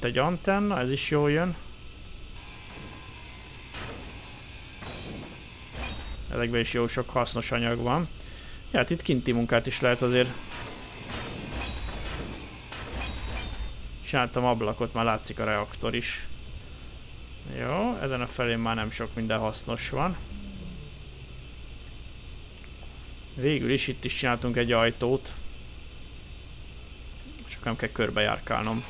Itt egy antenna, ez is jól jön. Ezekben is jó sok hasznos anyag van. Ja, hát itt kinti munkát is lehet azért. Csináltam ablakot, már látszik a reaktor is. Jó, ezen a felén már nem sok minden hasznos van. Végül is itt is csináltunk egy ajtót. Csak nem kell körbejárkálnom.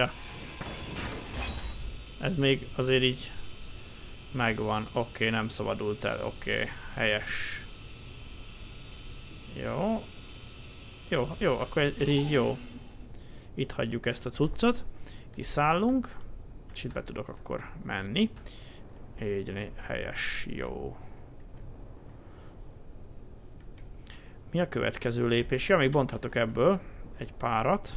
Ja, ez még azért így megvan. Oké, okay, nem szabadult el. Oké, okay, helyes. Jó. Jó, jó, akkor ez így jó. Itt hagyjuk ezt a cuccot. Kiszállunk. És itt be tudok akkor menni. Így helyes, jó. Mi a következő lépés? Ja, még bonthatok ebből egy párat.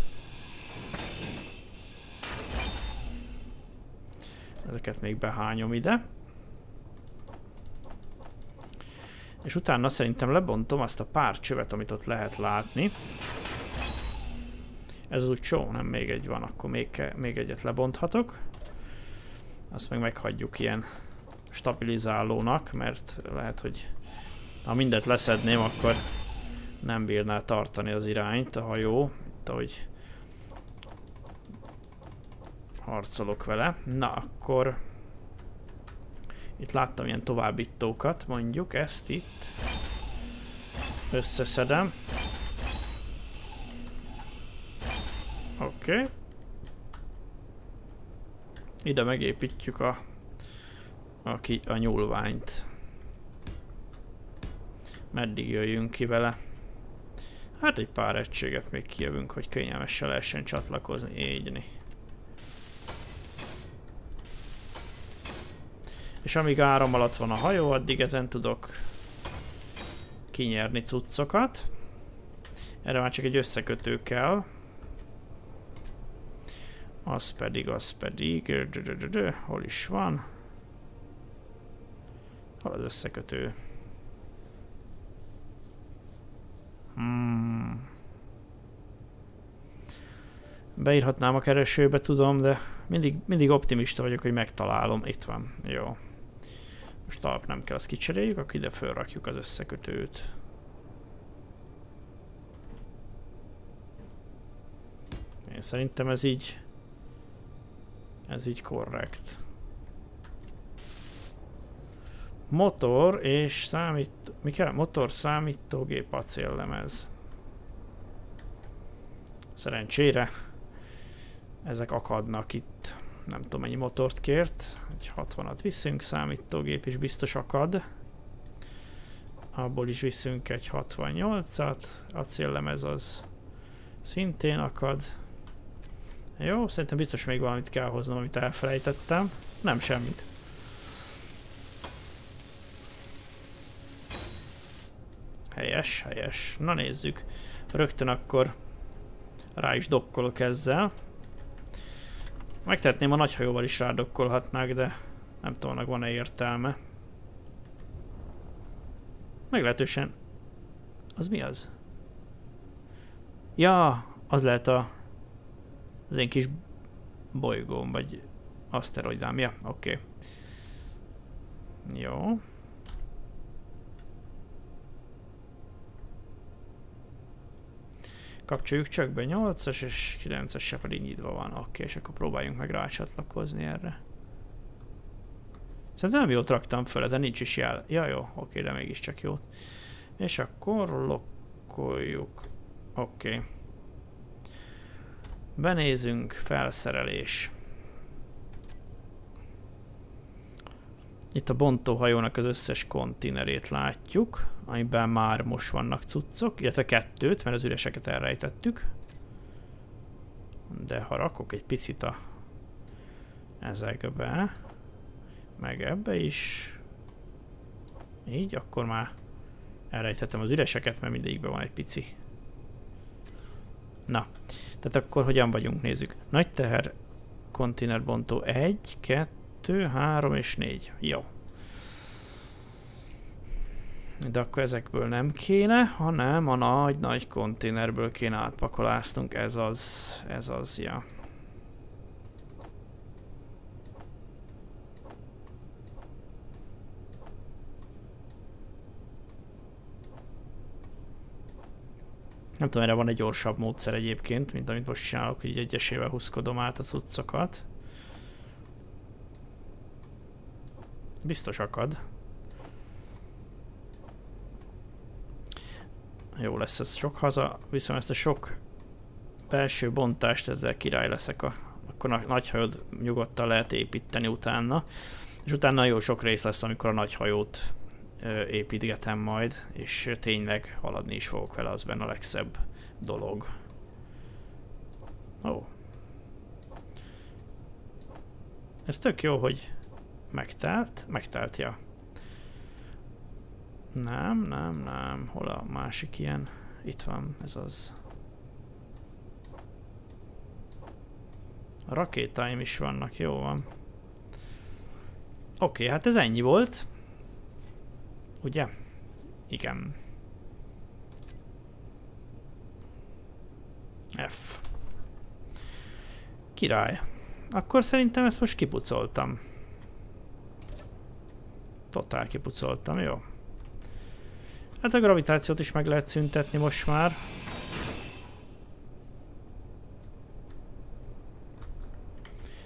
Ezeket még behányom ide. És utána szerintem lebontom azt a pár csövet, amit ott lehet látni. Ez úgy csó, nem még egy van, akkor még, még egyet lebonthatok. Azt meg meghagyjuk ilyen stabilizálónak, mert lehet, hogy ha mindet leszedném, akkor nem bírná tartani az irányt a hajó, itt ahogy harcolok vele. Na, akkor Itt láttam ilyen továbbítókat, mondjuk ezt itt. Összeszedem. Oké. Okay. Ide megépítjük a, a, ki, a nyúlványt. Meddig jöjjünk ki vele? Hát egy pár egységet még kijövünk, hogy kényelmesen lehessen csatlakozni, égyni. És amíg áram alatt van a hajó, addig ezen tudok kinyerni cuccokat. Erre már csak egy összekötő kell. Az pedig, az pedig... Hol is van? Hol az összekötő? Hmm. Beírhatnám a keresőbe, tudom, de mindig, mindig optimista vagyok, hogy megtalálom. Itt van. Jó. Most talp nem kell, azt kicseréljük, akkor ide felrakjuk az összekötőt. Én szerintem ez így... Ez így korrekt. Motor és számít... Mi kell? Motor, számítógép, acéllemez. Szerencsére ezek akadnak itt. Nem tudom mennyi motort kért. Egy 60-at viszünk, számítógép is biztos akad. Abból is viszünk egy 68-at. Acéllemez az szintén akad. Jó, szerintem biztos még valamit kell hoznom, amit elfelejtettem. Nem semmit. Helyes, helyes. Na nézzük. Rögtön akkor rá is dokkolok ezzel. Megtehetném a nagyhajóval is rádokkolhatnák, de nem tudom, annak van-e értelme. Meglehetősen... Az mi az? Ja, az lehet a... Az én kis bolygóm, vagy aszteroidám. Ja, oké. Okay. Jó. Kapcsoljuk csak be 8-as és 9-es se pedig nyitva van. Oké, és akkor próbáljunk meg rácsatlakozni erre. Szerintem nem jót raktam föl, ezen nincs is jel. Ja jó, oké, okay, de mégiscsak jó. És akkor lokkoljuk. Oké. Okay. Benézünk, felszerelés. Itt a bontóhajónak az összes kontinerét látjuk, amiben már most vannak cuccok, illetve kettőt, mert az üreseket elrejtettük. De ha rakok egy picit a ezekbe, meg ebbe is, így, akkor már elrejtettem az üreseket, mert mindegyikben van egy pici. Na, tehát akkor hogyan vagyunk, nézzük. Nagy teher konténerbontó 1, 2, 2, 3 és 4. Jó. De akkor ezekből nem kéne, hanem a nagy-nagy konténerből kéne átpakolásznunk. Ez az, ez az, ja. Nem tudom, erre van egy gyorsabb módszer egyébként, mint amit most csinálok, hogy egyesével húzkodom át a cuccokat. Biztos akad. Jó lesz ez sok haza, viszem ezt a sok belső bontást, ezzel király leszek, a, akkor a nagy hajót nyugodtan lehet építeni utána. És utána jó sok rész lesz, amikor a nagy hajót ö, építgetem majd, és tényleg haladni is fogok vele, az benne a legszebb dolog. Ó. Ez tök jó, hogy Megtelt? Megtelt, ja. Nem, nem, nem. Hol a másik ilyen? Itt van, ez az. A rakétáim is vannak, jó van. Oké, hát ez ennyi volt. Ugye? Igen. F. Király. Akkor szerintem ezt most kipucoltam. Totál kipucoltam, jó. Hát a gravitációt is meg lehet szüntetni most már.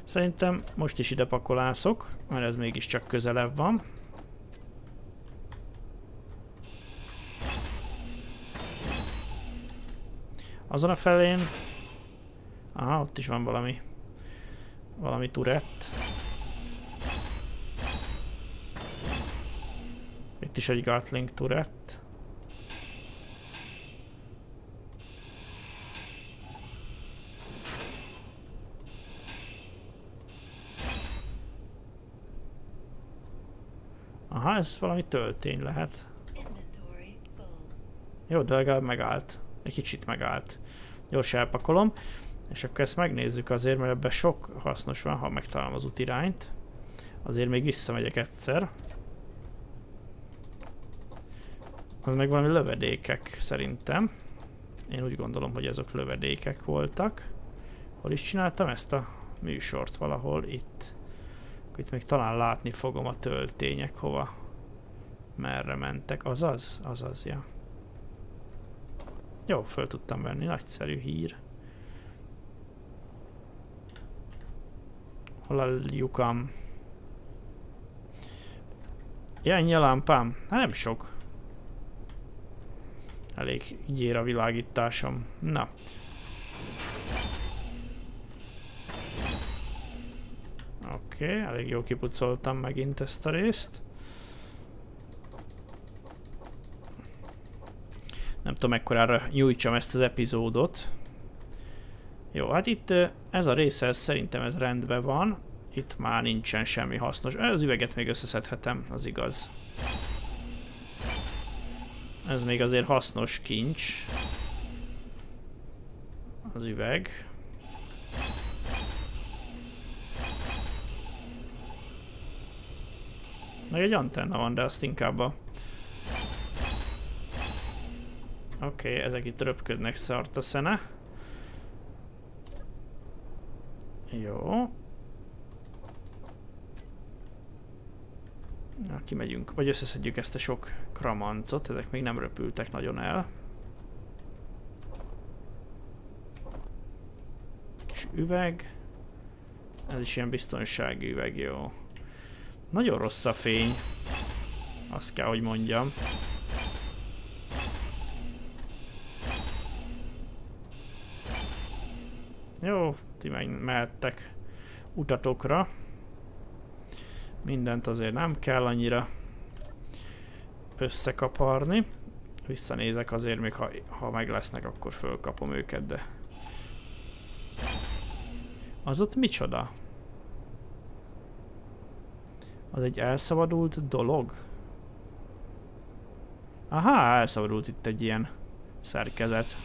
Szerintem most is ide pakolászok, mert ez mégiscsak közelebb van. Azon a felén... Aha, ott is van valami... Valami turett. Itt is egy Gatling turett. Aha, ez valami töltény lehet. Jó, de legalább megállt. Egy kicsit megállt. Gyors elpakolom. És akkor ezt megnézzük azért, mert ebben sok hasznos van, ha megtalálom az útirányt. Azért még visszamegyek egyszer. Az meg valami lövedékek szerintem. Én úgy gondolom, hogy azok lövedékek voltak. Hol is csináltam ezt a műsort? Valahol itt. Itt még talán látni fogom a töltények hova. Merre mentek. Azaz? Azaz, ja. Jó, föl tudtam venni. Nagyszerű hír. Hol a lyukam? Ja, ennyi a lámpám? Hát nem sok. Elég így a világításom. Na. Oké, okay, elég jó kipucoltam megint ezt a részt. Nem tudom mekkorára nyújtsam ezt az epizódot. Jó, hát itt ez a része szerintem ez rendben van. Itt már nincsen semmi hasznos. Az üveget még összeszedhetem, az igaz. Ez még azért hasznos kincs. Az üveg. Meg egy antenna van, de azt inkább a... Oké, okay, ezek itt röpködnek szart a szene. Jó. Na, kimegyünk, vagy összeszedjük ezt a sok kramancot, ezek még nem röpültek nagyon el. Kis üveg. Ez is ilyen biztonsági üveg, jó. Nagyon rossz a fény. Azt kell, hogy mondjam. Jó, ti meg mehettek utatokra. Mindent azért nem kell annyira összekaparni. Visszanézek azért még, ha, ha meg lesznek, akkor fölkapom őket, de... Az ott micsoda? Az egy elszabadult dolog? Aha, elszabadult itt egy ilyen szerkezet.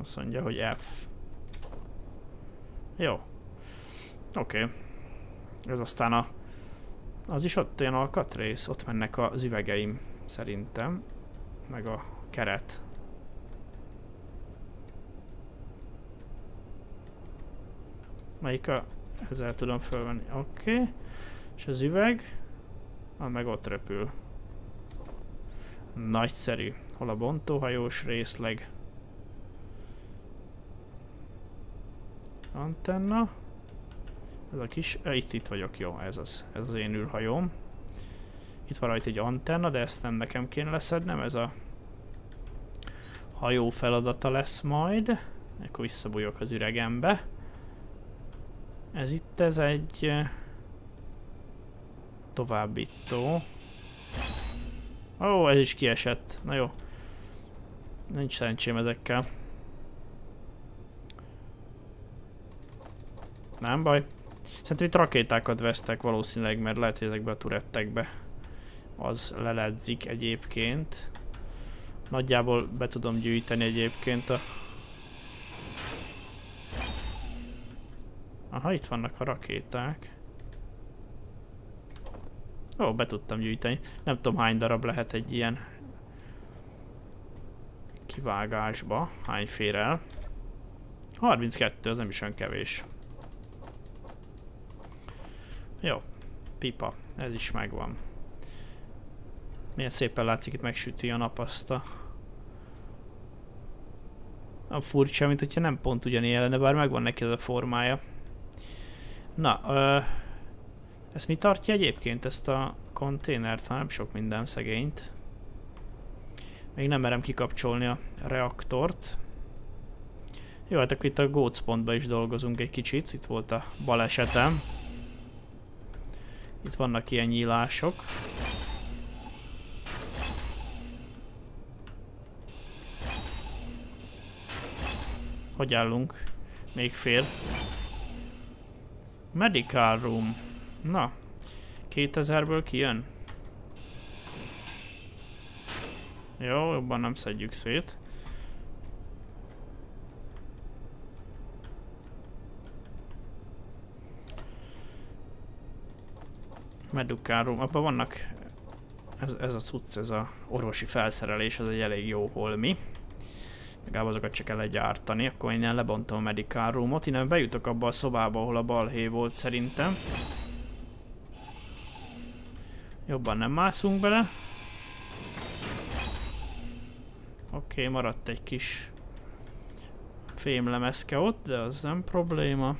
Azt mondja, hogy F. Jó. Oké. Okay. Ez aztán a... Az is ott olyan alkatrész, ott mennek az üvegeim szerintem. Meg a keret. Melyik a... Ezzel tudom fölvenni. Oké. Okay. És az üveg... Ah, meg ott repül. Nagyszerű. Hol a bontóhajós részleg? Antenna. Ez a kis... Eh, itt, itt vagyok, jó, ez az. Ez az én űrhajóm. Itt van rajta egy antenna, de ezt nem nekem kéne leszednem, ez a hajó feladata lesz majd. Akkor visszabújok az üregembe. Ez itt, ez egy továbbító. Ó, ez is kiesett. Na jó. Nincs szerencsém ezekkel. Nem baj. Szerintem itt rakétákat vesztek valószínűleg, mert lehet, hogy ezekbe a turettekbe az leledzik egyébként. Nagyjából be tudom gyűjteni egyébként a... Aha, itt vannak a rakéták. Ó, be tudtam gyűjteni. Nem tudom hány darab lehet egy ilyen kivágásba. Hány fér el. 32, az nem is olyan kevés. Jó, pipa, ez is megvan. Milyen szépen látszik, itt megsüti a nap azt a... a furcsa, mint hogyha nem pont ugyanilyen lenne, bár megvan neki ez a formája. Na, ö, ezt mi tartja egyébként, ezt a konténert? Ha nem sok minden szegényt. Még nem merem kikapcsolni a reaktort. Jó, hát akkor itt a gócpontban is dolgozunk egy kicsit. Itt volt a balesetem. Itt vannak ilyen nyílások. Hogy állunk? Még fél. Medical room. Na. 2000-ből kijön? Jó, jobban nem szedjük szét. Medical room. Abban vannak ez, ez a cucc, ez a orvosi felszerelés, az egy elég jó holmi legalább azokat csak kell gyártani, akkor innen lebontom a medical roomot, innen bejutok abba a szobába, ahol a balhé volt szerintem. Jobban nem mászunk bele. Oké, okay, maradt egy kis fémlemezke ott, de az nem probléma.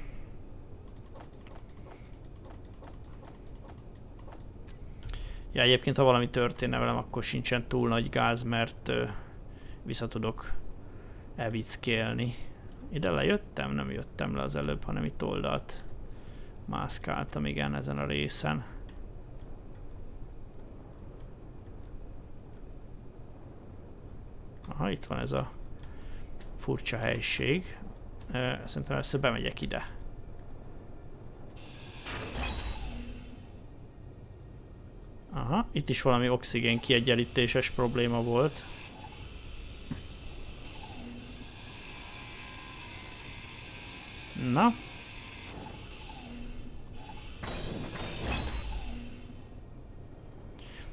Ja, egyébként ha valami történne velem, akkor sincsen túl nagy gáz, mert ö, vissza tudok evickélni. Ide lejöttem? Nem jöttem le az előbb, hanem itt oldalt mászkáltam, igen, ezen a részen. Aha, itt van ez a furcsa helység. Szerintem először bemegyek ide. Aha, itt is valami oxigén kiegyenlítéses probléma volt. Na.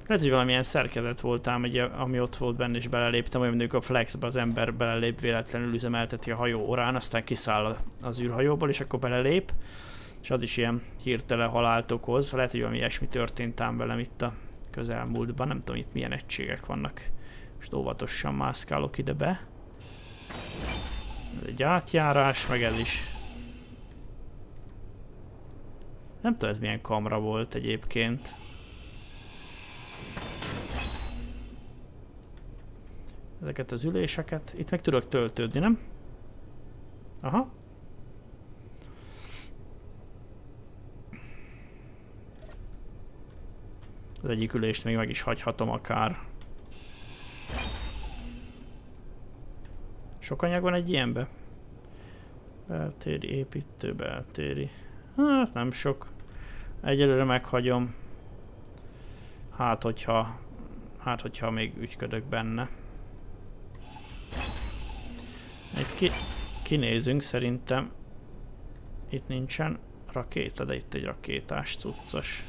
Lehet, hogy valamilyen szerkezet voltám, ugye, ami ott volt benne, és beleléptem, olyan mondjuk a flexbe az ember belelép, véletlenül üzemelteti a hajó orán, aztán kiszáll az űrhajóból, és akkor belelép. És az is ilyen hirtelen halált okoz. Lehet, hogy valami ilyesmi történt ám velem itt a közelmúltban. Nem tudom, itt milyen egységek vannak. Most óvatosan mászkálok ide be. Ez egy átjárás, meg ez is Nem tudom ez milyen kamra volt egyébként. Ezeket az üléseket. Itt meg tudok töltődni, nem? Aha. Az egyik ülést még meg is hagyhatom akár. Sok anyag van egy ilyenbe? Beltéri építő, beltéri. Hát nem sok. Egyelőre meghagyom. Hát hogyha, hát hogyha még ügyködök benne. Itt ki, kinézünk szerintem. Itt nincsen rakéta, de itt egy rakétás cuccos.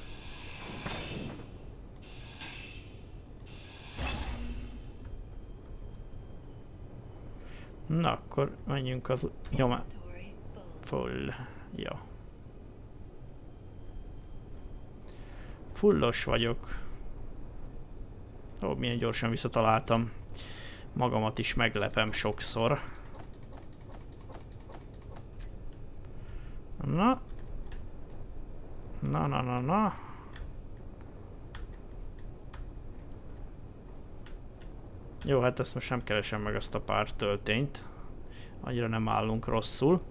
Na, akkor menjünk az nyomá... Full. Jó. Fullos vagyok. Ó, milyen gyorsan visszataláltam. Magamat is meglepem sokszor. Na. Na, na, na, na. Jó, hát ezt most nem keresem meg azt a pár töltényt. Annyira nem állunk rosszul.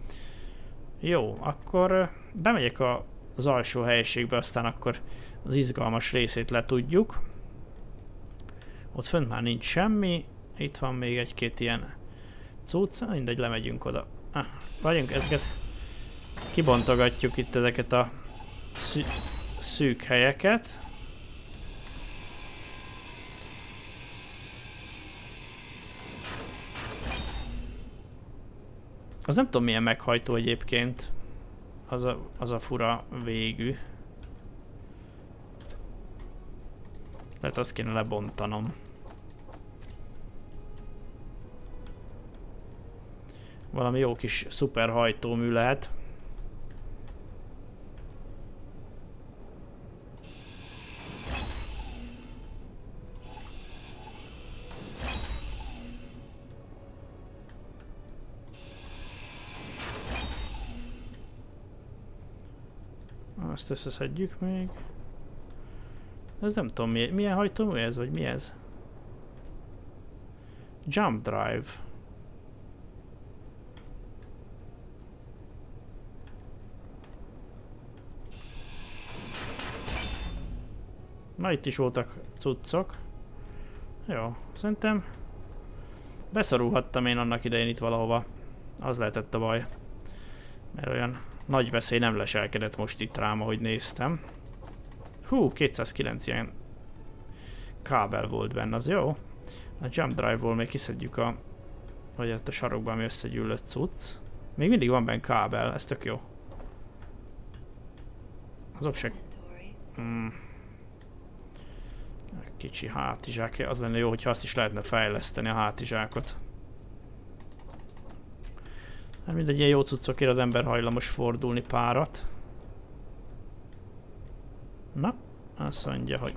Jó, akkor bemegyek a, az alsó helyiségbe, aztán akkor az izgalmas részét letudjuk. Ott fönt már nincs semmi, itt van még egy-két ilyen cucc, mindegy, lemegyünk oda. Ah, vagyunk ezeket, kibontogatjuk itt ezeket a szű szűk helyeket. Az nem tudom milyen meghajtó egyébként. Az a, az a fura végű. Tehát azt kéne lebontanom. Valami jó kis szuper hajtómű lehet. Azt összeszedjük még. Ez nem tudom, mi, milyen hajtómű ez, vagy mi ez? Jump drive. Na itt is voltak cuccok. Jó, szerintem beszorulhattam én annak idején itt valahova. Az lehetett a baj. Mert olyan nagy veszély nem leselkedett most itt rám, ahogy néztem. Hú, 209 ilyen kábel volt benne, az jó. A jump drive-ból még kiszedjük a, vagy ott a sarokban ami összegyűlött cucc. Még mindig van benne kábel, ez tök jó. Azok se... Hmm. Kicsi hátizsák, az lenne jó, hogyha azt is lehetne fejleszteni a hátizsákot. Hát mindegy, ilyen jó cuccokért az ember hajlamos fordulni párat. Na, azt mondja, hogy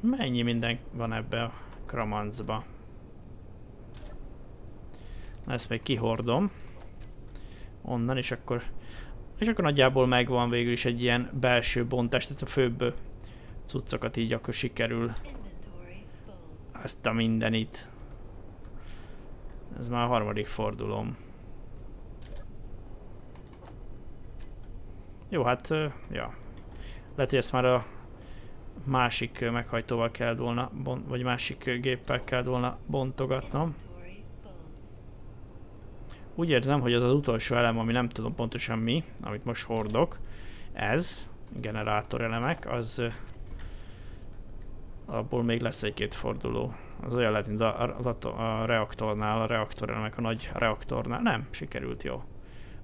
mennyi minden van ebbe a kramancba. Na, ezt még kihordom. Onnan, és akkor és akkor nagyjából megvan végül is egy ilyen belső bontás, tehát a főbb cuccokat így akkor sikerül ezt a mindenit. Ez már a harmadik fordulom. Jó, hát, ja. Lehet, hogy ezt már a másik meghajtóval kell volna, vagy másik géppel kell volna bontogatnom. Úgy érzem, hogy az az utolsó elem, ami nem tudom pontosan mi, amit most hordok, ez, generátor elemek, az abból még lesz egy-két forduló. Az olyan lehet, mint a, a, a reaktornál, a reaktorelemek a nagy reaktornál. Nem, sikerült jó.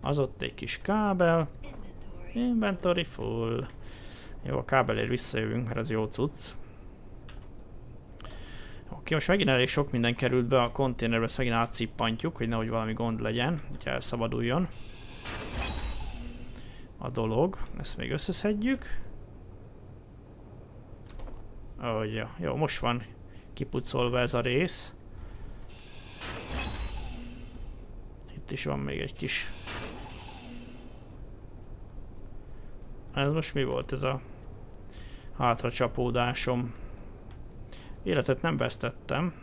Az ott egy kis kábel. Inventory full. Jó, a kábelért visszajövünk, mert az jó cucc. Oké, most megint elég sok minden került be a konténerbe, ezt megint átszippantjuk, hogy nehogy valami gond legyen, hogy elszabaduljon a dolog. Ezt még összeszedjük. Oh, ja. Jó, most van kipucolva ez a rész. Itt is van még egy kis... Ez most mi volt ez a hátra csapódásom? Életet nem vesztettem.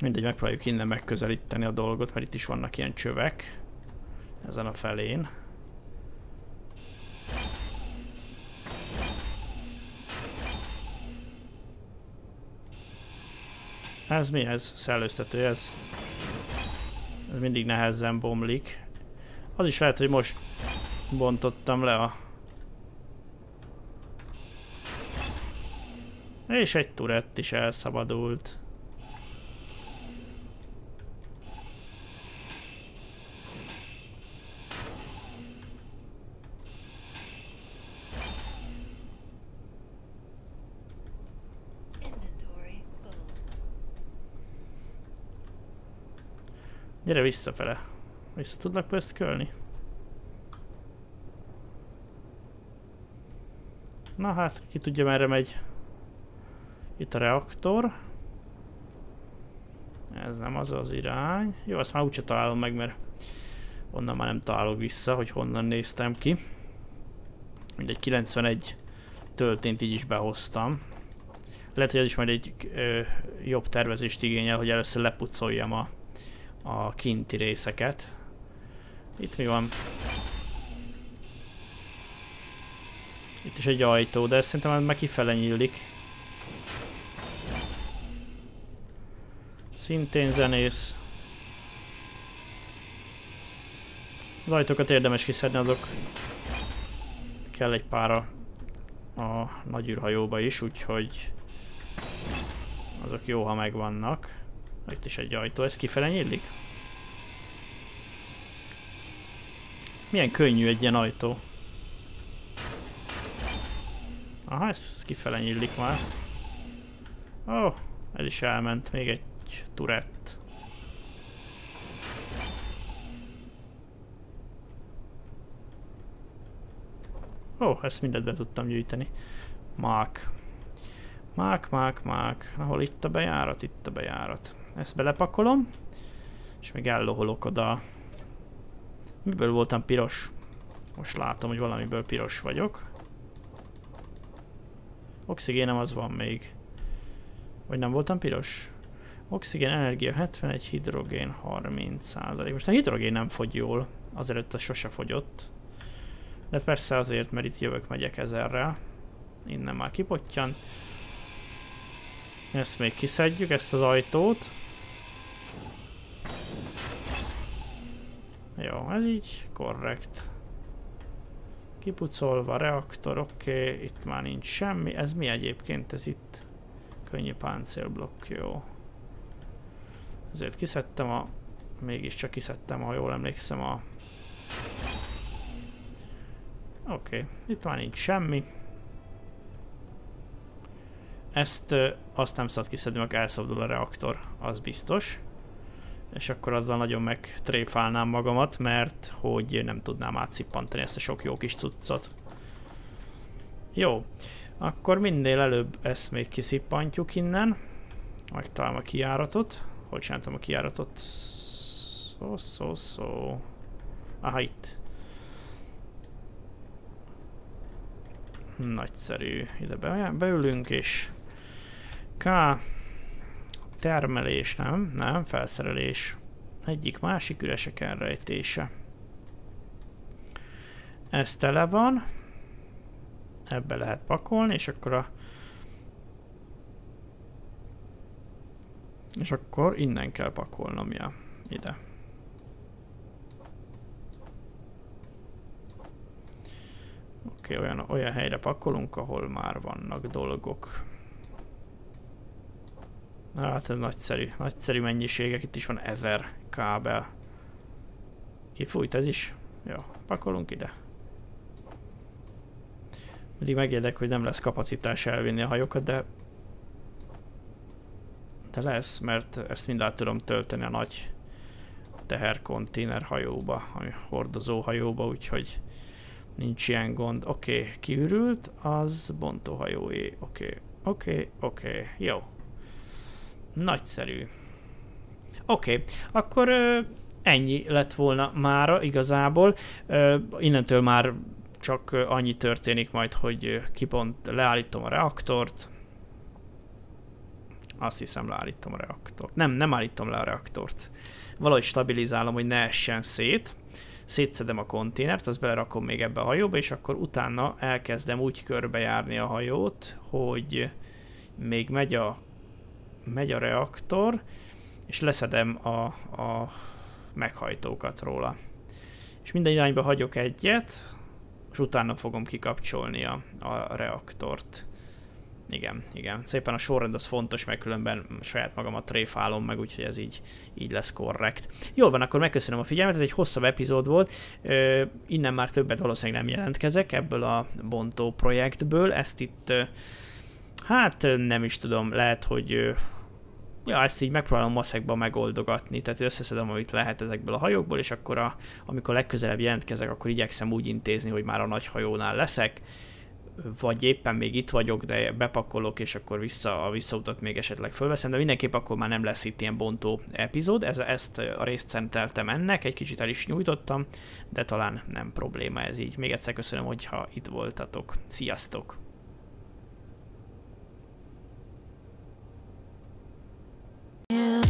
Mindegy, megpróbáljuk innen megközelíteni a dolgot, mert itt is vannak ilyen csövek. Ezen a felén. Ez mi ez? Szellőztető ez. Ez mindig nehezen bomlik. Az is lehet, hogy most bontottam le a... És egy turett is elszabadult. Gyere visszafele. Vissza tudnak pöszkölni? Na hát, ki tudja merre megy. Itt a reaktor. Ez nem az az irány. Jó, azt már úgyse találom meg, mert onnan már nem találok vissza, hogy honnan néztem ki. Mindegy 91 töltént így is behoztam. Lehet, hogy ez is majd egy ö, jobb tervezést igényel, hogy először lepucoljam a a kinti részeket. Itt mi van? Itt is egy ajtó, de szerintem már kifele nyílik. Szintén zenész. Az ajtókat érdemes kiszedni, azok kell egy pára a nagy űrhajóba is, úgyhogy azok jó, ha megvannak. Itt is egy ajtó, ez kifele nyílik? Milyen könnyű egy ilyen ajtó. Aha, ez kifele nyílik már. Ó, oh, ez is elment. Még egy turett. Ó, oh, ezt mindet be tudtam gyűjteni. Mák. Mák, mák, mák. Ahol itt a bejárat? Itt a bejárat. Ezt belepakolom. És még elloholok oda Miből voltam piros? Most látom, hogy valamiből piros vagyok. Oxigénem az van még. Vagy nem voltam piros? Oxigén, energia 71, hidrogén 30% Most a hidrogén nem fogy jól, azelőtt a sose fogyott. De persze azért, mert itt jövök, megyek ezerrel. Innen már kipottyan. Ezt még kiszedjük, ezt az ajtót. Jó, ez így korrekt. Kipucolva, reaktor, oké, okay. itt már nincs semmi. Ez mi egyébként? Ez itt könnyű páncélblokk, jó. Ezért kiszedtem a... Mégiscsak kiszedtem, ha jól emlékszem a... Oké, okay. itt már nincs semmi. Ezt ö, azt nem szabad kiszedni, meg elszabadul a reaktor, az biztos. És akkor azzal nagyon megtréfálnám magamat, mert hogy nem tudnám átszippantani ezt a sok jó kis cuccot. Jó, akkor minél előbb ezt még kiszippantjuk innen. Megtalálom a kiáratot. Hogy csináltam a kiáratot? Szó, szó, szó. Aha, itt. Nagyszerű. Ide be, beülünk és K. Termelés, nem? Nem, felszerelés. Egyik másik üresek elrejtése. Ez tele van. Ebbe lehet pakolni, és akkor a És akkor innen kell pakolnom, ja, ide. Oké, okay, olyan, olyan helyre pakolunk, ahol már vannak dolgok. Hát ez nagyszerű, nagyszerű mennyiségek, itt is van ezer kábel. Kifújt ez is? Jó, pakolunk ide. Mindig megérdek, hogy nem lesz kapacitás elvinni a hajókat, de de lesz, mert ezt mind át tudom tölteni a nagy teherkonténer hajóba, ami hordozó hajóba, úgyhogy nincs ilyen gond. Oké, okay, kiürült, az bontóhajóé. Oké, okay, oké, okay, oké, okay. jó. Nagyszerű. Oké, okay. akkor ennyi lett volna mára igazából. Ö, innentől már csak annyi történik majd, hogy kipont leállítom a reaktort, azt hiszem leállítom a reaktort. Nem, nem állítom le a reaktort. Valahogy stabilizálom, hogy ne essen szét. Szétszedem a konténert, azt belerakom még ebbe a hajóba, és akkor utána elkezdem úgy körbejárni a hajót, hogy még megy a, megy a reaktor, és leszedem a, a meghajtókat róla. És minden irányba hagyok egyet, és utána fogom kikapcsolni a, a reaktort. Igen, igen. Szépen a sorrend az fontos, mert különben saját magamat tréfálom meg, úgyhogy ez így, így lesz korrekt. Jól van, akkor megköszönöm a figyelmet, ez egy hosszabb epizód volt. Ö, innen már többet valószínűleg nem jelentkezek ebből a bontó projektből. Ezt itt, hát nem is tudom, lehet, hogy ja, ezt így megpróbálom maszekba megoldogatni, tehát összeszedem, amit lehet ezekből a hajókból, és akkor a, amikor legközelebb jelentkezek, akkor igyekszem úgy intézni, hogy már a nagy hajónál leszek, vagy éppen még itt vagyok, de bepakolok, és akkor vissza, a visszautat még esetleg fölveszem, de mindenképp akkor már nem lesz itt ilyen bontó epizód, ez, ezt a részt szenteltem ennek, egy kicsit el is nyújtottam, de talán nem probléma ez így. Még egyszer köszönöm, hogyha itt voltatok. Sziasztok! Yeah.